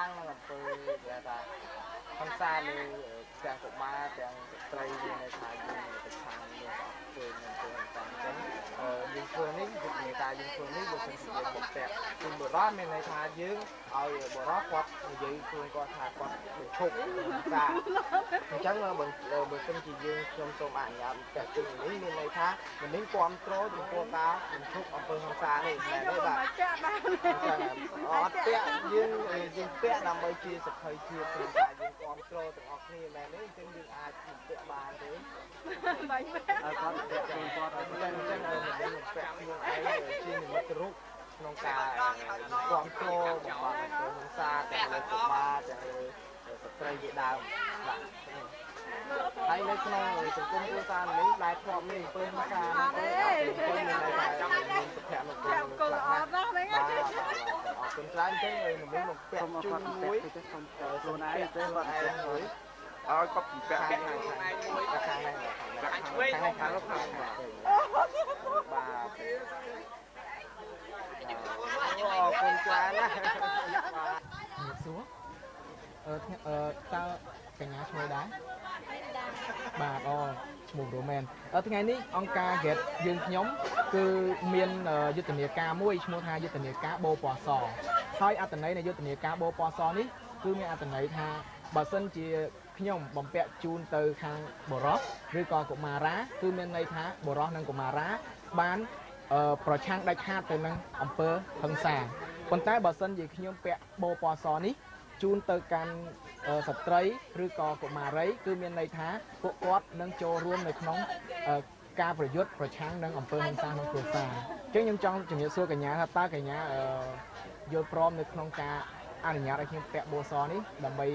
ច់ចាងើបមុ ខឡើងងើបឡើងមុខឡើងខ្ញុំនេះសាលើទាំងកុមារទាំងស្ត្រីយើងនៅថាយើងប្រឆាំងយើងធ្វើនឹងធ្វើតាមចឹងយើងធ្វើនេះវិធានការយើងធ្វើនេះវាមិនជាយើងបំពាក់គុណបរិបមានន័យថាយើងឲ្យបរិបគាត់និយាយខ្លួនគាត់ថាគាត់បញ្ឈប់ការអញ្ចឹងបើបើសិនជាយើងខ្ញុំសូមអនុញ្ញាតពាក់ជើងនេះមានន័យថាមិននឹងគ្រប់គ្រងចំពោះការបញ្ឈប់អំពើហិង្សានេះមែនទេបាទអត់ពាក់យើងយើងពាក់ដើម្បីជាសក្ខីភាពក្នុងការយើង គ្រប់គ្រងទាំងអស់គ្នាមែនទេអញ្ចឹងយើងអាចពាក់បានទេបាញ់អត់គាត់ពាក់ខ្លួនគាត់អញ្ចឹងអញ្ចឹងមិននឹងពាក់ខ្លួនឯងជានិមិត្តរូបក្នុងការគ្រប់គ្រងបំផាត់អំពើហិង្សាទាំងលើកុមារទាំងលើស្ត្រីជាដើមបាទ ហើយនៅក្នុងសង្គមគ្រួសារនេះដែលធ្លាប់មានអំពើហិង្សានោះទេខ្ញុំមានតែចង់មានសុភមង្គលគលអត់ណាស់ហ្នឹងបាទអរគុណច្រើនទេនឹងមានមកពាក់ជូនមួយខ្លួនឯងទេគាត់ឯងមួយឲ្យគាត់ពីពាក់ពាក់ខ្លួនឯងមួយខាងនេះខាងឆ្វេងខាងខាងខាងបាទអរគុណច្រើនណាស់បាទសួរអឺអឺតើកញ្ញាឈ្មោះដែរ បាទអូឈ្មោះរ៉ូមែនថ្ងៃនេះអង្គការ Get យើងខ្ញុំគឺមានយុទ្ធនាការមួយឈ្មោះថាយុទ្ធនាការបោពណ៌សហើយអត្តន័យនៃយុទ្ធនាការបោពណ៌សនេះគឺមានអត្តន័យថាបើសិនជាខ្ញុំបំពាក់ជូនទៅខាងបរោះឬក៏កុមារាគឺមានន័យថាបរោះនិងកុមារាបានប្រឆាំងដាច់ខាតទៅនឹងអំពើហិង្សាប៉ុន្តែបើសិនជាខ្ញុំពាក់បោពណ៌សនេះជូនទៅកាន់ ស្ត្រីឬក៏កុមារី គឺមានន័យថាពួកគាត់នឹងចូលរួមនៅក្នុងការប្រយុទ្ធប្រឆាំងនឹងអំពើហិង្សាក្នុងគ្រួសារអញ្ចឹងខ្ញុំចង់ជំរាបសួរកញ្ញាថាតើកញ្ញាយល់ព្រមនៅក្នុងការអនុញ្ញាតឲ្យខ្ញុំពាក់បូសនេះដើម្បី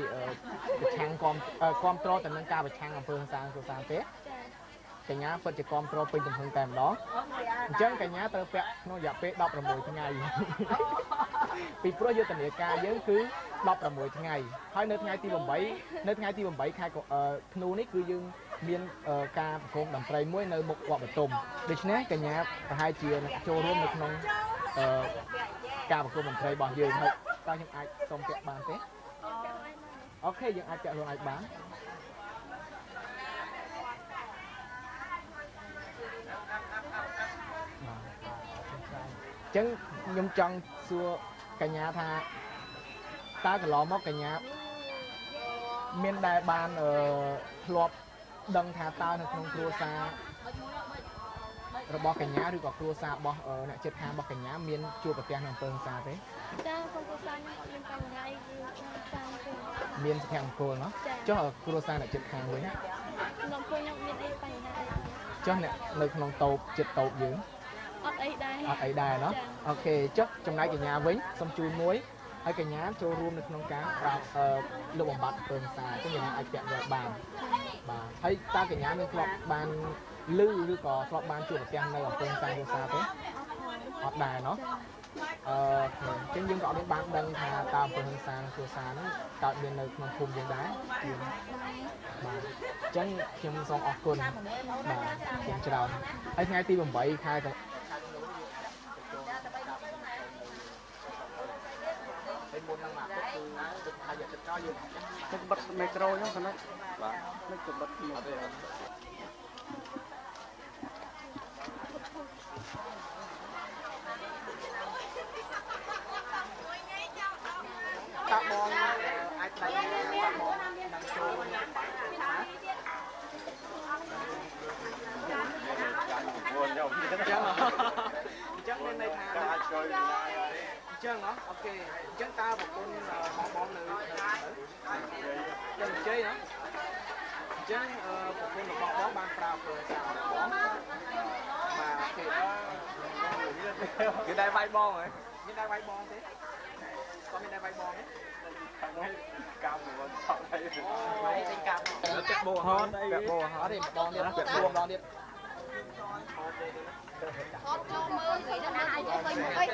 ប្រឆាំងគាំគាំទ្រទៅនឹងការប្រឆាំងអំពើហិង្សាគ្រួសារទេកញ្ញាពិតជាគ្រប់គ្រងពេញទំហឹងតែម្ដងអញ្ចឹងកញ្ញាត្រូវពាក់ក្នុងរយៈពេល16ថ្ងៃពីព្រោះយុទ្ធនាការយើងគឺ 16ថ្ងៃហើយនៅថ្ងៃទី8នៅថ្ងៃទី8ខែធ្នូនេះគឺយើងមានការប្រគំតន្ត្រីមួយនៅមុខវត្តបតុមដូច្នេះកញ្ញាប្រហែលជានឹងចូលរួមនៅក្នុងការប្រគំតន្ត្រីរបស់យើងហើយតើខ្ញុំអាចសុំពាក់បានទេអូខេយើងអាចពាក់ខ្លួនឯងបានចឹងខ្ញុំចង់សួរកញ្ញាថា តើកន្លងមកកញ្ញាមានដែលបានអឺធ្លាប់ដឹងថាតើនៅក្នុងគ្រួសាររបស់កញ្ញាឬក៏គ្រួសាររបស់អ្នកចិត្តខាងរបស់កញ្ញាមានជួបប្រទះនៅអំពើហិង្សាទេចាក្នុងគ្រួសារខ្ញុំអត់មានបញ្ហាគឺតាមគឺមានសុភមង្គលណោះចុះគ្រួសារអ្នកចិត្តខាងវិញក្នុងពួកខ្ញុំមានអីបញ្ហាចុះអ្នកនៅក្នុងតូបចិត្តតូបយើងអត់អីដែរអត់អីដែរណោះអូខេចុះចំណែកកញ្ញាវិញសូមជូនមួយ ហើយកញ្ញាចូលរួមនៅក្នុងការប្រាប់អឺលោកបំបត្តិពើហិង្សាអញ្ចឹងកញ្ញាអាចពាក់វែកបានបាទហើយតើកញ្ញាមានធ្លាប់បានលឺឬក៏ធ្លាប់បានជួបប្រទះនៅអំពើហិង្សាគ្រួសារទេអត់ដែរเนาะអឺអញ្ចឹងយើងក៏អត់មានបានដឹងថាតើអំពើហិង្សាក្នុងគ្រួសារហ្នឹងកើតមាននៅក្នុងភូមិយើងដែរយើងបាទអញ្ចឹងខ្ញុំសូមអរគុណបាទខ្ញុំច្រើនហើយថ្ងៃទី8ខែ ទឹកកោយើងទឹកបិទមីក្រូហ្នឹងហ្នឹងបាទមិនទឹកបិទអត់ទេ តើបងអាចថ្លៃបងនឹងចូលនឹងបាក់ណា ខ្លួនយកអញ្ចឹង អញ្ចឹងអញ្ចឹងមានន័យថាអាចជួយអញ្ចឹងហ៎អូខេអញ្ចឹងតើប្រពន្ធបងបងនៅនៅទៅជ័យណាអញ្ចឹងប្រពន្ធរបស់បងបានប្រើព្រឹងសារបងបាទអូខេគេដែរវាយបងហ៎មានដែរវាយបងទេគាត់មានដែរវាយបងទេកម្មមកថតហើយអូយចេញកម្មទៅបោហត់ពាក់បោហត់ទេម្ដងទៀតពាក់បោម្ដងទៀត អត់ចូលមើលគេហ្នឹងអាចទៅវិញអី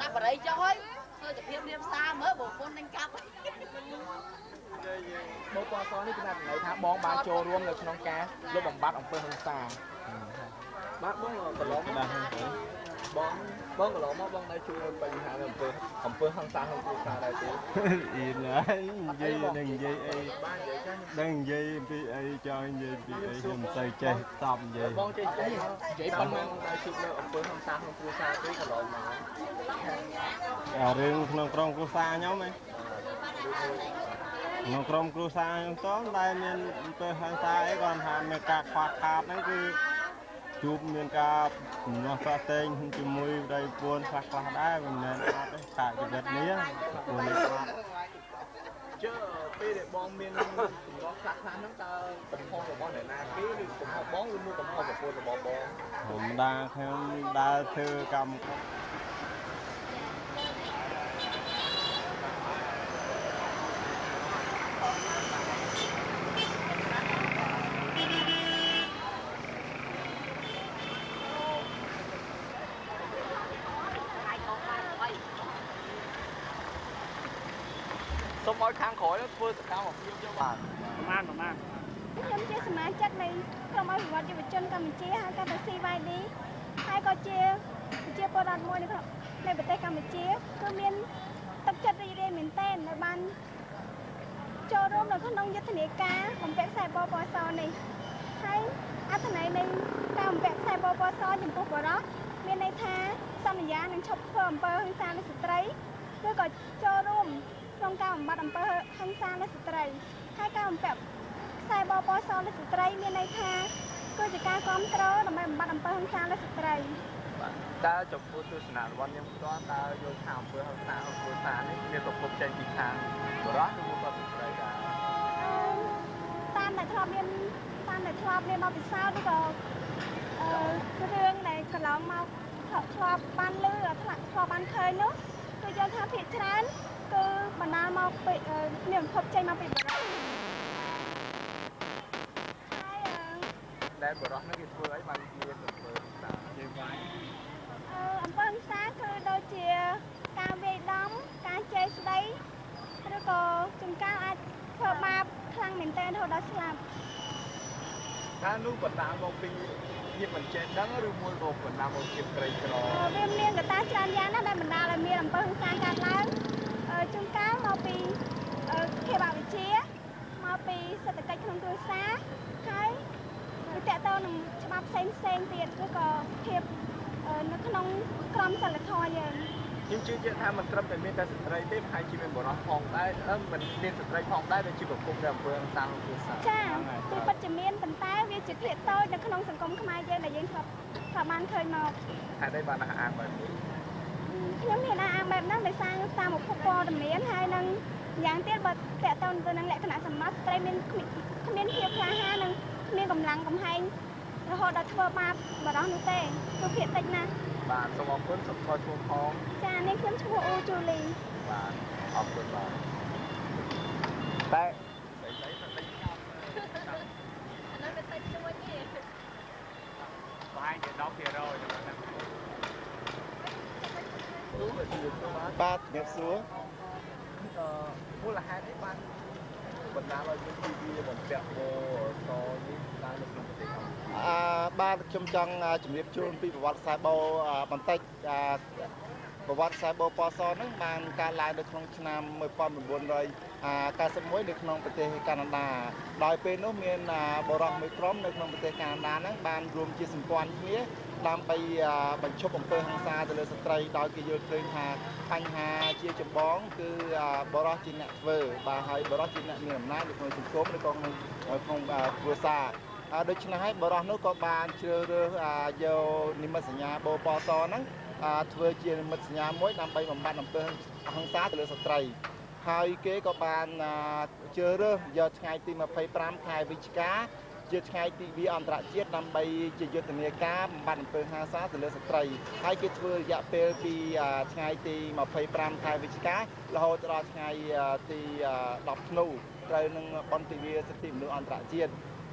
ដាក់បរិយចុះហើយធ្វើជាភាពរៀបសារមើលបងពុននឹងកាប់បោពណ៌សនេះគឺថាន័យថាបងបានចូលរួមនៅក្នុងការលុបបំបាត់អំពើហិង្សាបាទបងកន្លងមក បងបងកន្លងមកបងនៅជួយបញ្ហានៅអំពើអំពើហង្សាក្នុងគ្រួសារដែរទេអ៊ីឡើយនិយាយនឹងនិយាយអីដឹងនិយាយពីអីចង់និយាយពីអីខ្ញុំមិនសូវចេះតបនិយាយបងចេះចេះនិយាយប៉ុណ្ណឹងដែរជួយនៅអំពើហង្សាក្នុងគ្រួសារទេកន្លងមកអារឿងក្នុងក្រុមគ្រួសារខ្ញុំឯងក្នុងក្រុមគ្រួសារខ្ញុំតតែមានអំពើហិង្សាអីគាត់ថាមានការខ្វះខាតហ្នឹងគឺ ជួបមានការចំណោះប្រាក់តែងជាមួយប្តីប្រពន្ធខ្លះខ្លះដែរមិនមែនអត់ទេខាតជីវិតនេះព្រោះនេះអត់ជើពេលដែលបងមានចំណងខ្លះខ្លះហ្នឹងតើកំហុសរបស់អ្នកណាគេឬកំហុសបងឬមួយកំហុសប្រពន្ធរបស់បងធម្មតាខ្ញុំដើរធ្វើកម្មខុស សូមឲ្យខាងក្រោយ ធ្វើសកម្មភាពយកបាទប្រហែលប្រហែលខ្ញុំជាសមាជិកនៃក្រុមអភិវឌ្ឍយុវជនកម្ពុជាហៅកាត់ថា CYD ហើយក៏ជាជាពលរដ្ឋមួយនៅក្នុងនៃប្រទេសកម្ពុជាគឺមានទឹកចិត្តរីករាយមែនទែននៅបានចូលរួមនៅក្នុងយុទ្ធនាការបំពាក់ខ្សែបពសនេះហើយអត្ថន័យនៃការបំពាក់ខ្សែបពសចំពោះបរិសុទ្ធមានន័យថាសន្យានឹងឈប់ធ្វើអំពើហិង្សាលើស្ត្រីឬក៏ចូលរួម ក្នុងការបំបត្តិអំពើហិង្សាលើស្ត្រីហើយការបំពាក់ខ្សែបពសលើស្ត្រីមានន័យថាគឺជាការគ្រប់គ្រងដើម្បីបំបត្តិអំពើហិង្សាលើស្ត្រីតើចំពោះទស្សនៈរបស់ខ្ញុំផ្ទាល់តើយល់ថាអំពើហិង្សាក្នុងគ្រួសារនេះមានប្រភពចេញពីខាងបរិសុទ្ធឬមួយក៏ស្ត្រីដែរតាមដែលធ្លាប់មានតាមដែលធ្លាប់មានបទពិសោធន៍ឬក៏អឺរឿងដែលកន្លងមកធ្លាប់បានឮធ្លាប់ធ្លាប់បានឃើញនោះគឺយល់ថាភាគច្រើន គឺបណ្ដាលមកពីអឺមានប្រភពចេញមកពីបរិសុទ្ធដែលបរិសុទ្ធនេះគេធ្វើអីបានមានអំពើហិង្សាយើងវាយអឺអំពើហិង្សាគឺដូចជាការវាយដំការជេរស្ដីឬក៏ជួនកាលអាចធ្វើបាបខ្លាំងមែនទែនរហូតដល់ស្លាប់តើនោះបណ្ដាលមកពីភាពមិនចេះដឹងឬមួយក៏បណ្ដាលមកភាពក្រីក្រអឺវាមានកត្តាច្រើនយ៉ាងណាស់ដែលបណ្ដាលឲ្យមានអំពើហិង្សាកើតឡើងអឺ ជួនកាលមកពីអឺខេបវិជ្ជាមកពីសេដ្ឋកិច្ចក្នុងគ្រួសារហើយវាតកតទៅនឹងច្បាប់ផ្សេងផ្សេងៗទៀតឬក៏ភាពអឺនៅក្នុងក្រមសីលធម៌យើងខ្ញុំជឿជាក់ថាមិនត្រឹមតែមានតែស្ត្រីទេប្រហែលជាមានបរិសុទ្ធផងដែរអឺមិនមានស្ត្រីផងដែរដែលជាប្រភពនៃអំពើហិង្សាក្នុងគ្រួសារចាគឺពិតជាមានប៉ុន្តែវាជាភាគតូចនៅក្នុងសង្គមខ្មែរយើងដែលយើងធ្លាប់គាត់បានឃើញមកហេតុអីបានអះអាងបែបនេះ ខ្ញុំមានអាងបែបហ្នឹងដោយសារតាមមុខព័ត៌មានហើយនឹងយ៉ាងទៀតបើតកតទៅទៅនឹងលក្ខណៈសម្បត្តិត្រីមានគ្មានគ្មានភាពក្លាហាននិងគ្មានកម្លាំងកំហែងរហូតដល់ធ្វើបាបបរោះនោះទេគឺភាពតិចណាស់បាទសូមអរគុណសូមខោឈ្មោះផងចានាងខ្ញុំឈ្មោះអូជូលីបាទអរគុណបាទតែ ប្រហែលជា10%ទៅហ្នឹង បាទជំរាបសួរអឺមូលហេតុអីបានបណ្ដាលឲ្យមានទីវាបំពាក់បតនេះឡើងនៅក្នុងប្រទេសកម្ពុជាអឺបាទខ្ញុំចង់ជំរាបជូនពីប្រវត្តិសាស្ត្របូបន្តិចអឺប្រវត្តិសាស្ត្របូពសហ្នឹងបានកើតឡើងនៅក្នុងឆ្នាំ1991នៅក្នុងប្រទេសកាណាដាដោយពេលនោះមានបរិសុទ្ធមួយក្រុមនៅក្នុងប្រទេសកាណាដាហ្នឹងបានរួមជាសម្ព័ន្ធគ្នា ដើម្បីបញ្ឈប់អំពើហិង្សាទៅលើស្ត្រីដោយគេយល់ឃើញថាបញ្ហាជាចម្បងគឺបរិសុទ្ធជាអ្នកធ្វើបាទហើយបរិសុទ្ធជាអ្នកមានអំណាចនៅក្នុងសង្គមឬក៏ក្នុងក្នុងគ្រួសារហើយដូច្នេះហើយបរិសុទ្ធនោះក៏បានជ្រើសរើសយកនិមិត្តសញ្ញាបោពសហ្នឹងធ្វើជានិមិត្តសញ្ញាមួយដើម្បីបំបត្តិអំពើហិង្សាទៅលើស្ត្រីហើយគេក៏បានជ្រើសរើសយកថ្ងៃទី25ខែវិច្ឆិកា ជាថ្ងៃទីវាអន្តរជាតិដើម្បីជាយុទ្ធនាការបំបត្តិអំពើហិង្សាទៅលើស្ត្រីហើយគេធ្វើរយៈពេលពីថ្ងៃទី25ខែវិច្ឆិការហូតដល់ថ្ងៃទី10ធ្នូត្រូវនឹងបនទិវាសិទ្ធិមនុស្សអន្តរជាតិ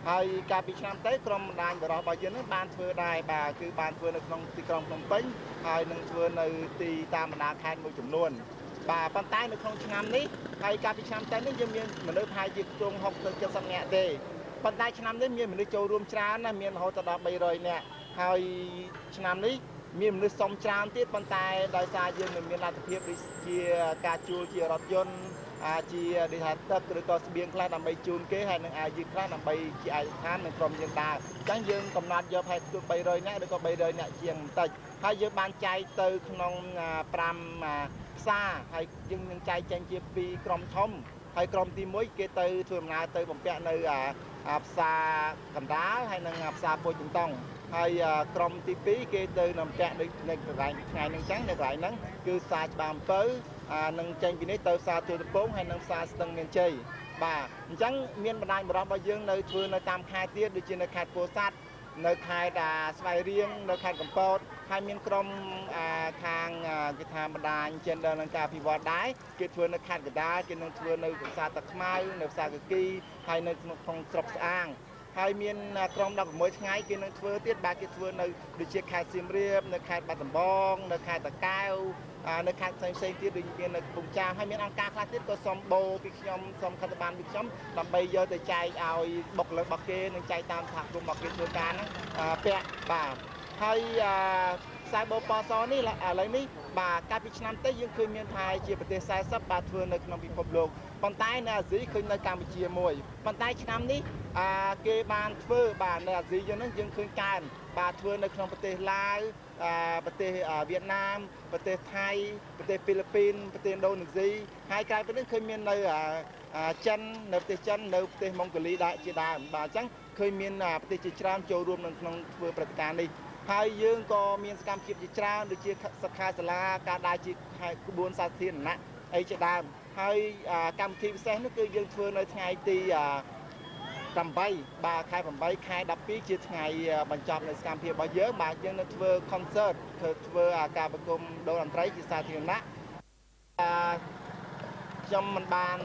ហើយកាលពីឆ្នាំទៅក្រុមបណ្ដាញបរិបរបស់យើងនឹងបានធ្វើដែរបាទគឺបានធ្វើនៅក្នុងទីក្រុងភ្នំពេញហើយនឹងធ្វើនៅទីតាមបណ្ដាខេត្តមួយចំនួនបាទប៉ុន្តែនៅក្នុងឆ្នាំនេះហើយកាលពីឆ្នាំទៅនេះយើងមានមនុស្សប្រហែលជាខ្ទង់60ទៅ70នាក់ទេ ប៉ុន្តែឆ្នាំនេះមានមនុស្សចូលរួមច្រើនណាស់មានរហូតដល់300នាក់ហើយឆ្នាំនេះមានមនុស្សសុំច្រើនទៀតប៉ុន្តែដោយសារយើងមិនមានលទ្ធភាពដូចជាការជួលជារថយន្តអាចជាដូចថាទឹកឬក៏ស្បៀងខ្លះដើម្បីជូនគេហើយនឹងអាចយើងខ្លះដើម្បីជាអាយដ្ឋាននឹងក្រុមយើងដើរអញ្ចឹងយើងកំណត់យកផែទូ300នាក់ឬក៏300នាក់ជាងបន្តិចហើយយើងបានចែកទៅក្នុង5ផ្សារហើយយើងនឹងចែកចែងជា2ក្រុមធំហើយក្រុមទី1គេទៅធ្វើដំណើរទៅបំពាក់នៅ ផ្សារកណ្ដាលហើយនិងផ្សារពោធិចំតុងហើយក្រុមទី2គេទៅនៅម្ចាក់នៅនៅកន្លែងថ្ងៃហ្នឹងចឹងនៅកន្លែងហ្នឹងគឺផ្សារច្បារអំពៅនឹងចេញពីនេះទៅផ្សារទួលកំពង់ហើយនិងផ្សារស្ទឹងមានជ័យបាទអញ្ចឹងមានបណ្ដាញបរិបរបស់យើងនៅធ្វើនៅតាមខេត្តទៀតដូចជានៅខេត្តពោធិ៍សាត់នៅខេត្តស្វាយរៀងនៅខេត្តកំពត ហើយមានក្រុមខាងគេថាបណ្ដាញ gender និងការអភិវឌ្ឍដែរគេធ្វើនៅខេត្តកណ្ដាលគេនឹងធ្វើនៅផ្សារទឹកខ្មៅនៅផ្សារកគីហើយនៅក្នុងស្រុកស្អាងហើយមានក្រុម16ថ្ងៃគេនឹងធ្វើទៀតបាទគេធ្វើនៅដូចជាខេត្តសៀមរាបនៅខេត្តបាត់ដំបងនៅខេត្តតាកែវនៅខេត្តផ្សេងផ្សេងទៀតដូចមាននៅកំពង់ចាមហើយមានអង្គការខ្លះទៀតក៏សុំបូពីខ្ញុំសុំខិត្តបានពីខ្ញុំដើម្បីយកទៅចែកឲ្យបុគ្គលិករបស់គេនិងចែកតាមសហគមន៍របស់គេធ្វើការហ្នឹងពាក់បាទ ហើយខ្សែបោប៉សនេះឥឡូវនេះបាទកាលពីឆ្នាំទៅយើងឃើញមានថាជាប្រទេស40បាទធ្វើនៅក្នុងពិភពលោកប៉ុន្តែនៅអាស៊ីឃើញនៅកម្ពុជាមួយប៉ុន្តែឆ្នាំនេះអាគេបានធ្វើបាទនៅអាស៊ីយើងហ្នឹងយើងឃើញកើនបាទធ្វើនៅក្នុងប្រទេសឡាវប្រទេសវៀតណាមប្រទេសថៃប្រទេសហ្វីលីពីនប្រទេសឥណ្ឌូនេស៊ីហើយក្រៅពីនេះឃើញមាននៅចិននៅប្រទេសចិននៅប្រទេសម៉ុងហ្កូលីដែរជាដើមបាទអញ្ចឹងឃើញមានប្រទេសជាច្រើនចូលរួមនៅក្នុងធ្វើព្រឹត្តិការណ៍នេះ ហើយយើងក៏មានសកម្មភាពជាច្រើនដូចជាសិក្ខាសាលាការដើរជាក្បួនសាធារណៈអីជាដើមហើយកម្មវិធីពិសេសនោះគឺយើងធ្វើនៅថ្ងៃទី8បាទខែ8ខែ12ជាថ្ងៃបញ្ចប់នៃសកម្មភាពរបស់យើងបាទយើងនឹងធ្វើ concert ធ្វើធ្វើការប្រគំដូរតន្ត្រីជាសាធារណៈខ្ញុំមិនបាន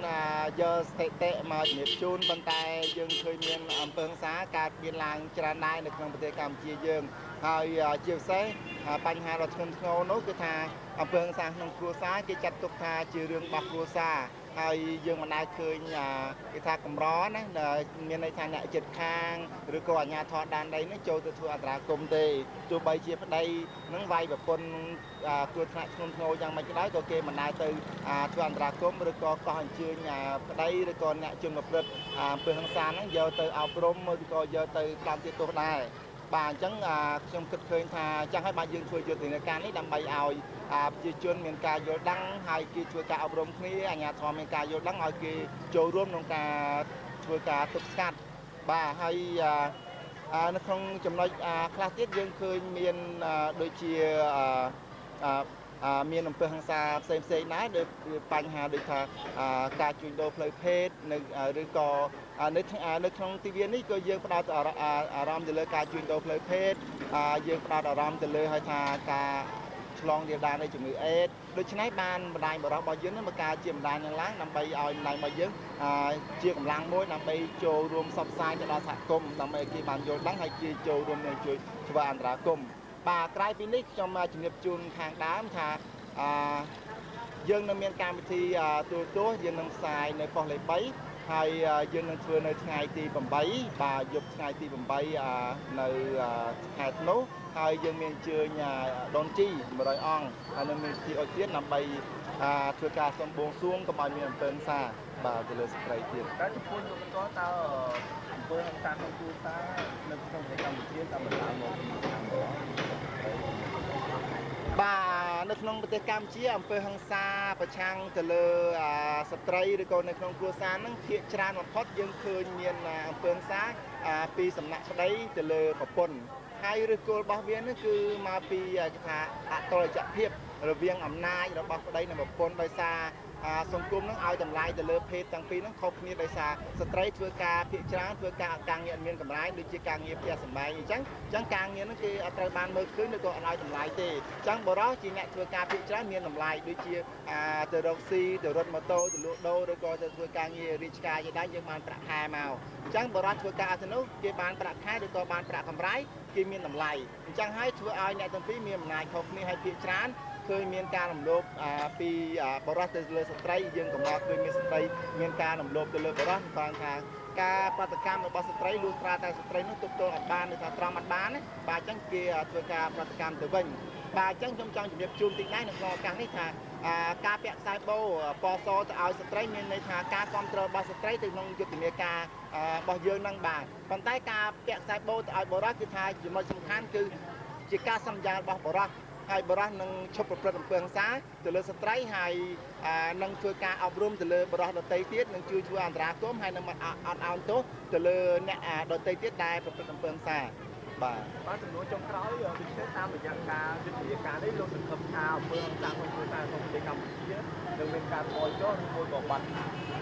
យកស្ថិតិមកជំរាបជូនប៉ុន្តែយើងឃើញមានអំពើហិង្សាកើតមានឡើងច្រើនដែរនៅក្នុងប្រទេសកម្ពុជាយើង ហើយជាពិសេសបញ្ហាដ៏ធ្ងន់ធ្ងរនោះគឺថាអំពើហិង្សាក្នុងគ្រួសារគេចាត់ទុកថាជារឿងរបស់គ្រួសារហើយយើងមិនដែលឃើញគេថាកម្រណាមានន័យថាអ្នកចិត្តខាងឬក៏អាជ្ញាធរដែនដីនេះចូលទៅធ្វើអន្តរាគមន៍ទេទោះបីជាប្តីនឹងវាយប្រពន្ធគ្រោះថ្នាក់ធ្ងន់ធ្ងរយ៉ាងម៉េចក៏ដោយក៏គេមិនដែលទៅធ្វើអន្តរាគមន៍ឬក៏កោះអញ្ជើញប្តីឬក៏អ្នកជនប្រព្រឹត្តអំពើហិង្សាហ្នឹងយកទៅអប់រំឬក៏យកទៅផ្ដាំទៀតទោសដែរ បាទអញ្ចឹងខ្ញុំគិតឃើញថាចឹងហើយបាទយើងធ្វើយុទ្ធនាការនេះដើម្បីឲ្យប្រជាជនមានការយល់ដឹងហើយគេជួយការអប់រំគ្នាអាជ្ញាធរមានការយល់ដឹងឲ្យគេចូលរួមក្នុងការធ្វើការទប់ស្កាត់បាទហើយនៅក្នុងចំណុចខ្លះទៀតយើងឃើញមានដូចជាមានអំពើហិង្សាផ្សេងផ្សេងដែរដូចបញ្ហាដូចថាការជួញដូរផ្លូវភេទនៅឬក៏ នៅនៅក្នុងទិវានេះក៏យើងផ្ដោតអារម្មណ៍ទៅលើការជួញដូរផ្លូវភេទយើងផ្ដោតអារម្មណ៍ទៅលើឲ្យថាការឆ្លងរាលដាលនៃជំងឺអេដដូច្នេះបានបណ្ដាញបរិបរបស់យើងនឹងមកការជាបណ្ដាញនឹងឡើងដើម្បីឲ្យបណ្ដាញរបស់យើងជាកម្លាំងមួយដើម្បីចូលរួមផ្សព្វផ្សាយទៅដល់សហគមន៍ដើម្បីឲ្យគេបានយល់ដឹងហើយជាចូលរួមនឹងជួយធ្វើអន្តរាគមន៍បាទក្រៅពីនេះខ្ញុំជំរាបជូនខាងដើមថាអឺយើងនឹងមានកម្មវិធីទូរទស្សន៍យើងនឹងផ្សាយនៅប៉ុស្តិ៍លេខ3 ហើយយើងនឹងធ្វើនៅថ្ងៃទី8បាទយប់ថ្ងៃទី8នៅខេត្តនោះហើយយើងមានអញ្ជើញដុនជី100អង្គហើយនឹងមានទីអុចទៀតដើម្បីធ្វើការសុំបួងសួងកុំឲ្យមានអំពើហិង្សាបាទទៅលើស្ត្រីទៀតតែចំពោះលោកបន្តតើអំពើហិង្សាក្នុងគ្រួសារនៅក្នុងប្រទេសកម្ពុជាតើបណ្ដាលមកពីខាងបរ បាទនៅក្នុងប្រទេសកម្ពុជាអំពើហិង្សាប្រឆាំងទៅលើស្ត្រីឬក៏នៅក្នុងគ្រួសារហ្នឹងភាគច្រើនបំផុតយើងឃើញមានអំពើហិង្សាពីសំណាក់ប្តីទៅលើប្រពន្ធហើយឬគល់របស់វានេះគឺមកពីគេថាអតលចភាពរវាងអំណាចរបស់ប្តីនិងប្រពន្ធដោយសារ សង្គមនឹងឲ្យតម្លៃទៅលើភេទទាំងពីរនឹងខុសគ្នាដោយសារស្ត្រីធ្វើការភាគច្រើនធ្វើការការងារអត់មានកម្រៃដូចជាការងារផ្ទះសម្បែងអញ្ចឹងអញ្ចឹងការងារនឹងគេអត់ត្រូវបានមើលឃើញឬក៏អត់ឲ្យតម្លៃទេអញ្ចឹងបរិសុទ្ធជាអ្នកធ្វើការភាគច្រើនមានតម្លៃដូចជាទៅរកស៊ីទៅរត់ម៉ូតូទៅលក់ដូរឬក៏ទៅធ្វើការងាររាជការជាដើមយើងបានប្រាក់ខែមកអញ្ចឹងបរិសុទ្ធធ្វើការទៅនោះគេបានប្រាក់ខែឬក៏បានប្រាក់កម្រៃគេមានតម្លៃអញ្ចឹងហើយធ្វើឲ្យអ្នកទាំងពីរមានអំណាចខុសគ្នាហើយភាគច្រើន ឃើញមានការរំលោភពីបរិសុទ្ធទៅលើស្ត្រីយើងកំណត់ឃើញមានស្ត្រីមានការរំលោភទៅលើបរិសុទ្ធគាត់ថាការប្រតិកម្មរបស់ស្ត្រីលួសត្រាតែស្ត្រីនោះទប់ទល់អត់បានឬថាត្រង់អត់បានបាទអញ្ចឹងគេធ្វើការប្រតិកម្មទៅវិញបាទអញ្ចឹងខ្ញុំចង់ជម្រាបជូនតិចដែរនៅក្នុងឱកាសនេះថាការពាក់ខ្សែបូពសទៅឲ្យស្ត្រីមានន័យថាការគ្រប់គ្រងរបស់ស្ត្រីទៅក្នុងយុទ្ធនាការរបស់យើងនឹងបាទប៉ុន្តែការពាក់ខ្សែបូទៅឲ្យបរិសុទ្ធគឺថាចំណុចសំខាន់គឺជាការសន្យារបស់បរិសុទ្ធ ហើយបរិះនឹងឈប់ប្រព្រឹត្តអំពើហិង្សាទៅលើស្ត្រីហើយនឹងធ្វើការអប់រំទៅលើបរិះដតីទៀតនឹងជួយធ្វើអន្តរាគមន៍ហើយនឹងអត់អោនទោសទៅលើអ្នកដតីទៀតដែលប្រព្រឹត្តអំពើហិង្សាបាទបាទចំនួនចុងក្រោយដូចនេះតាមរយៈការយុទ្ធនាការនេះលោកសង្ឃឹមថាអំពើហិង្សាក្នុងគ្រួសារក្នុងប្រទេសកម្ពុជា នឹងមានការថយចុះឬមួយក៏បាត់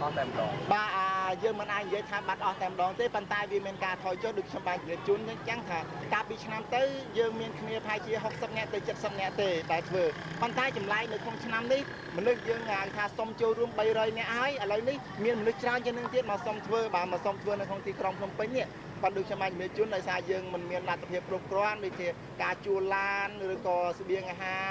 អស់តែម្ដងបាទអាយើងមិនអាចនិយាយថាបាត់អស់តែម្ដងទេប៉ុន្តែវាមានការថយចុះដូចខ្ញុំបានជម្រាបជូនអញ្ចឹងថាកាលពីឆ្នាំទៅយើងមានគ្នាប្រហែលជា60នាក់ទៅ70នាក់ទេតែធ្វើប៉ុន្តែចម្លែកនៅក្នុងឆ្នាំនេះមនុស្សយើងហៅថាសុំចូលរួម300នាក់ហើយឥឡូវនេះមានមនុស្សច្រើនជាងនឹងទៀតមកសុំធ្វើបាទមកសុំធ្វើនៅក្នុងទីក្រុងភ្នំពេញនេះ ប៉ុន្តែដូចខ្ញុំបានជំរាបជូនដោយសារយើងមិនមានលទ្ធភាពគ្រប់គ្រាន់ដូចជាការជួលឡានឬក៏ស្បៀងអាហារ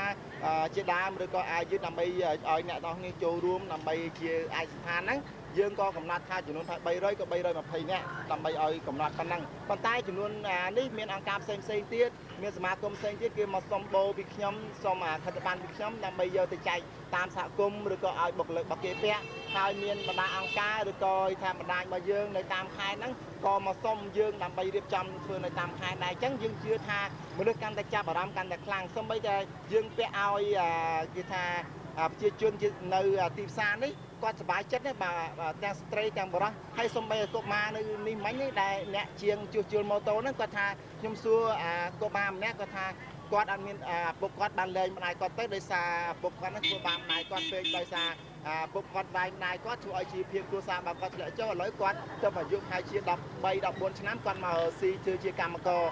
ជាដើមឬក៏អាចយឺតដើម្បីឲ្យអ្នកនរគ្នាចូលរួមដើម្បីជាឯកស្ថានហ្នឹង យើងក៏កំណត់ថាចំនួនថា300ក៏320នាក់ដើម្បីឲ្យកំណត់ប៉ុណ្ណឹងប៉ុន្តែចំនួននេះមានអង្គការផ្សេងផ្សេងទៀតមានសមាគមផ្សេងទៀតគេមកសុំបូពីខ្ញុំសុំខិត្តប័ណ្ណពីខ្ញុំដើម្បីយកទៅចែកតាមសហគមន៍ឬក៏ឲ្យបុគ្គលិករបស់គេពាក់ហើយមានបណ្ដាអង្គការឬក៏ថាបណ្ដាញរបស់យើងនៅតាមខេត្តហ្នឹងក៏មកសុំយើងដើម្បីរៀបចំធ្វើនៅតាមខេត្តដែរអញ្ចឹងយើងជឿថាមនុស្សកាន់តែចាប់អារម្មណ៍កាន់តែខ្លាំងសូម្បីតែយើងពាក់ឲ្យគេថា ប្រជាជននៅទីផ្សារនេះគាត់សប្បាយចិត្តណាបាទទាំងស្ត្រីទាំងបរិះហើយសំបីកុមារនៅនេះមិញនេះដែលអ្នកជាងជួសជុលម៉ូតូហ្នឹងគាត់ថាខ្ញុំសួរកុមារម្នាក់គាត់ថាគាត់អត់មានពុកគាត់បានលែងម្ដាយគាត់ទៅដោយសារពុកគាត់ហ្នឹងធ្វើបាបម្ដាយគាត់ពេកដោយសារ ពុកគាត់វាយម្ដាយគាត់ធ្វើឲ្យជីវភាពគ្រួសាររបស់គាត់ធ្លាក់ចុះឥឡូវគាត់ទៅអាយុប្រហែលជា13 14ឆ្នាំគាត់មកស៊ីធ្វើជាកម្មករ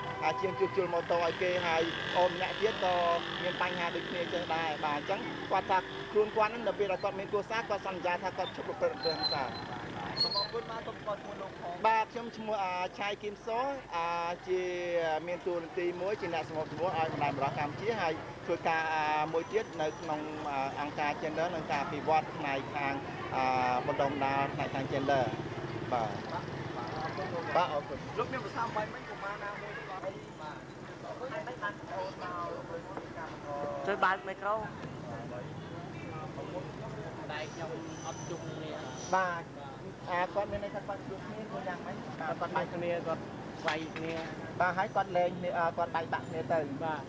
ជាងជួសជុលម៉ូតូឲ្យគេហើយអូនម្នាក់ទៀតក៏មានបញ្ហាដូចគ្នាចឹងដែរបាទអញ្ចឹងគាត់ថាខ្លួនគាត់ហ្នឹងដល់ពេលគាត់មានគ្រួសារគាត់សន្យាថាគាត់ឈប់ប្រព្រឹត្តអំពើហិង្សាសូមអរគុណ បាទសូមស្គាល់ឈ្មោះលោកផងបាទខ្ញុំឈ្មោះឆៃគឹមសអាជាមានតួនាទីមួយជាអ្នកសម្របសម្រួលឲ្យបណ្ដាញបរិះកម្ពុជាហើយធ្វើការមួយទៀតនៅក្នុងអង្គការ Gender និងការអភិវឌ្ឍផ្នែកខាងបណ្ដុំដាលផ្នែកខាង Gender បាទបាទអរគុណលោកមានប្រសាសន៍បាញ់មិញកុមារណាមួយគាត់បាទហើយមិនបានអូនមកជួយបើកមីក្រូតែខ្ញុំអត់ជុំនេះបាទ អាគាត់មានន័យថាគាត់ជួបគ្នាខ្លួនយ៉ាងម៉េចគាត់បាច់គ្នាគាត់វាយគ្នាបាទហើយគាត់លែងគាត់បែកបាក់គ្នាទៅបាទ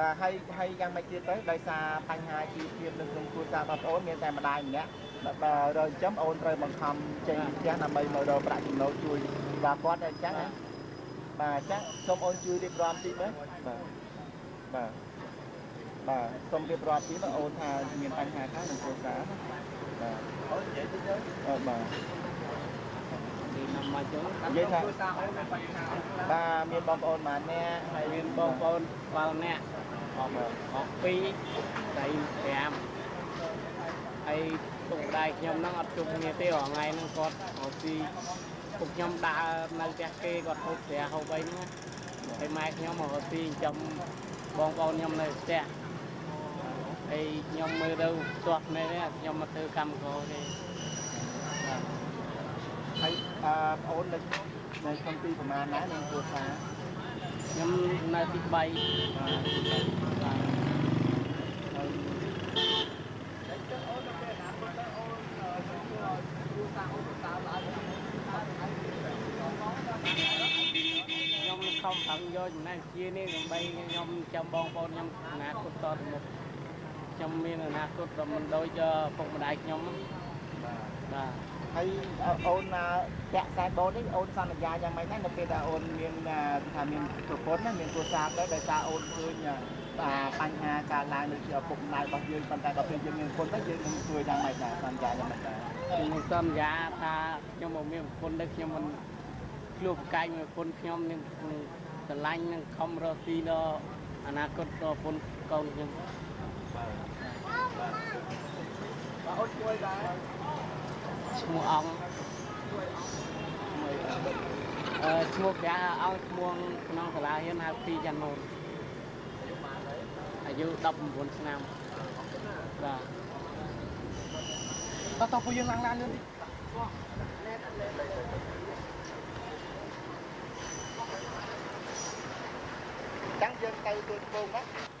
បាទហើយហើយយ៉ាងម៉េចទៀតទៅដោយសារបញ្ហាជីវភាពនៅក្នុងគ្រួសារបងប្អូនមានតែម្ដាយម្នាក់បាទរយចាំអូនត្រូវបង្ខំចេញពីផ្ទះដើម្បីមករកប្រាក់ចំណូលជួយបាទគាត់តែអញ្ចឹងណាបាទចាសូមអូនជួយរៀបរាប់តិចមើលបាទបាទបាទសូមរៀបរាប់តិចមើលអូនថាមានបញ្ហាខ្លះក្នុងគ្រួសារបាទអូននិយាយតិចទៅអឺបាទ និយាយថាបាទមានបងប្អូនប៉ុន្មានអ្នកហើយមានបងប្អូន7នាក់អស់អស់2ដៃ5ហើយទុកម្ដាយខ្ញុំហ្នឹងអត់ជុំគ្នាទេរាល់ថ្ងៃហ្នឹងគាត់រកស៊ីពួកខ្ញុំដើរនៅផ្ទះគេគាត់ហូបស្រាហូបអីហ្នឹងហើយម៉ែខ្ញុំមករកស៊ីចិញ្ចឹមបងប្អូនខ្ញុំនៅផ្ទះហើយខ្ញុំមើលទៅផ្ទាស់នេះខ្ញុំមកធ្វើកម្មករទេបាទហើយអឺ បងអូននៅនៅក្នុងទីប្រមាណណានឹងគ្រួសារខ្ញុំនៅទី3បាទបាទខ្ញុំខំប្រឹងយកចំណេះជានេះដើម្បីខ្ញុំចាំបងប្អូនខ្ញុំអនាគតតទៅមុខខ្ញុំមានអនាគតមិនដូចពុកម្ដាយខ្ញុំបាទបាទ ហើយអូនតាក់ខ្សែបូននេះអូនសន្យាយ៉ាងម៉េចណានៅពេលដែលអូនមានថាមានប្រពន្ធណាមានគ្រួសារទៅដោយសារអូនឃើញបញ្ហាកើតឡើងនៅជាឪពុកម្ដាយរបស់យើងប៉ុន្តែដល់ពេលយើងមានប្រពន្ធទៅយើងនឹងជួយយ៉ាងម៉េចដែរសន្យាយ៉ាងម៉េចដែរខ្ញុំសន្យាថាខ្ញុំមកមានប្រពន្ធទៅខ្ញុំមិនឆ្លោះប្រកែកមួយប្រពន្ធខ្ញុំនឹងស្រឡាញ់នឹងខំរកស៊ីដល់អនាគតដល់ប្រពន្ធកូនខ្ញុំបាទបាទអូនជួយដែរ ឈ្មោះអង្គអឺឈ្មោះប្រាអង្គឈ្មោះក្នុងសាលារៀនហៅពីចាន់ម៉ូនអាយុ19ឆ្នាំបាទតោះតោះពួកយើងឡើងឡានលឿនតិចចឹងយើងទៅទូលពងណា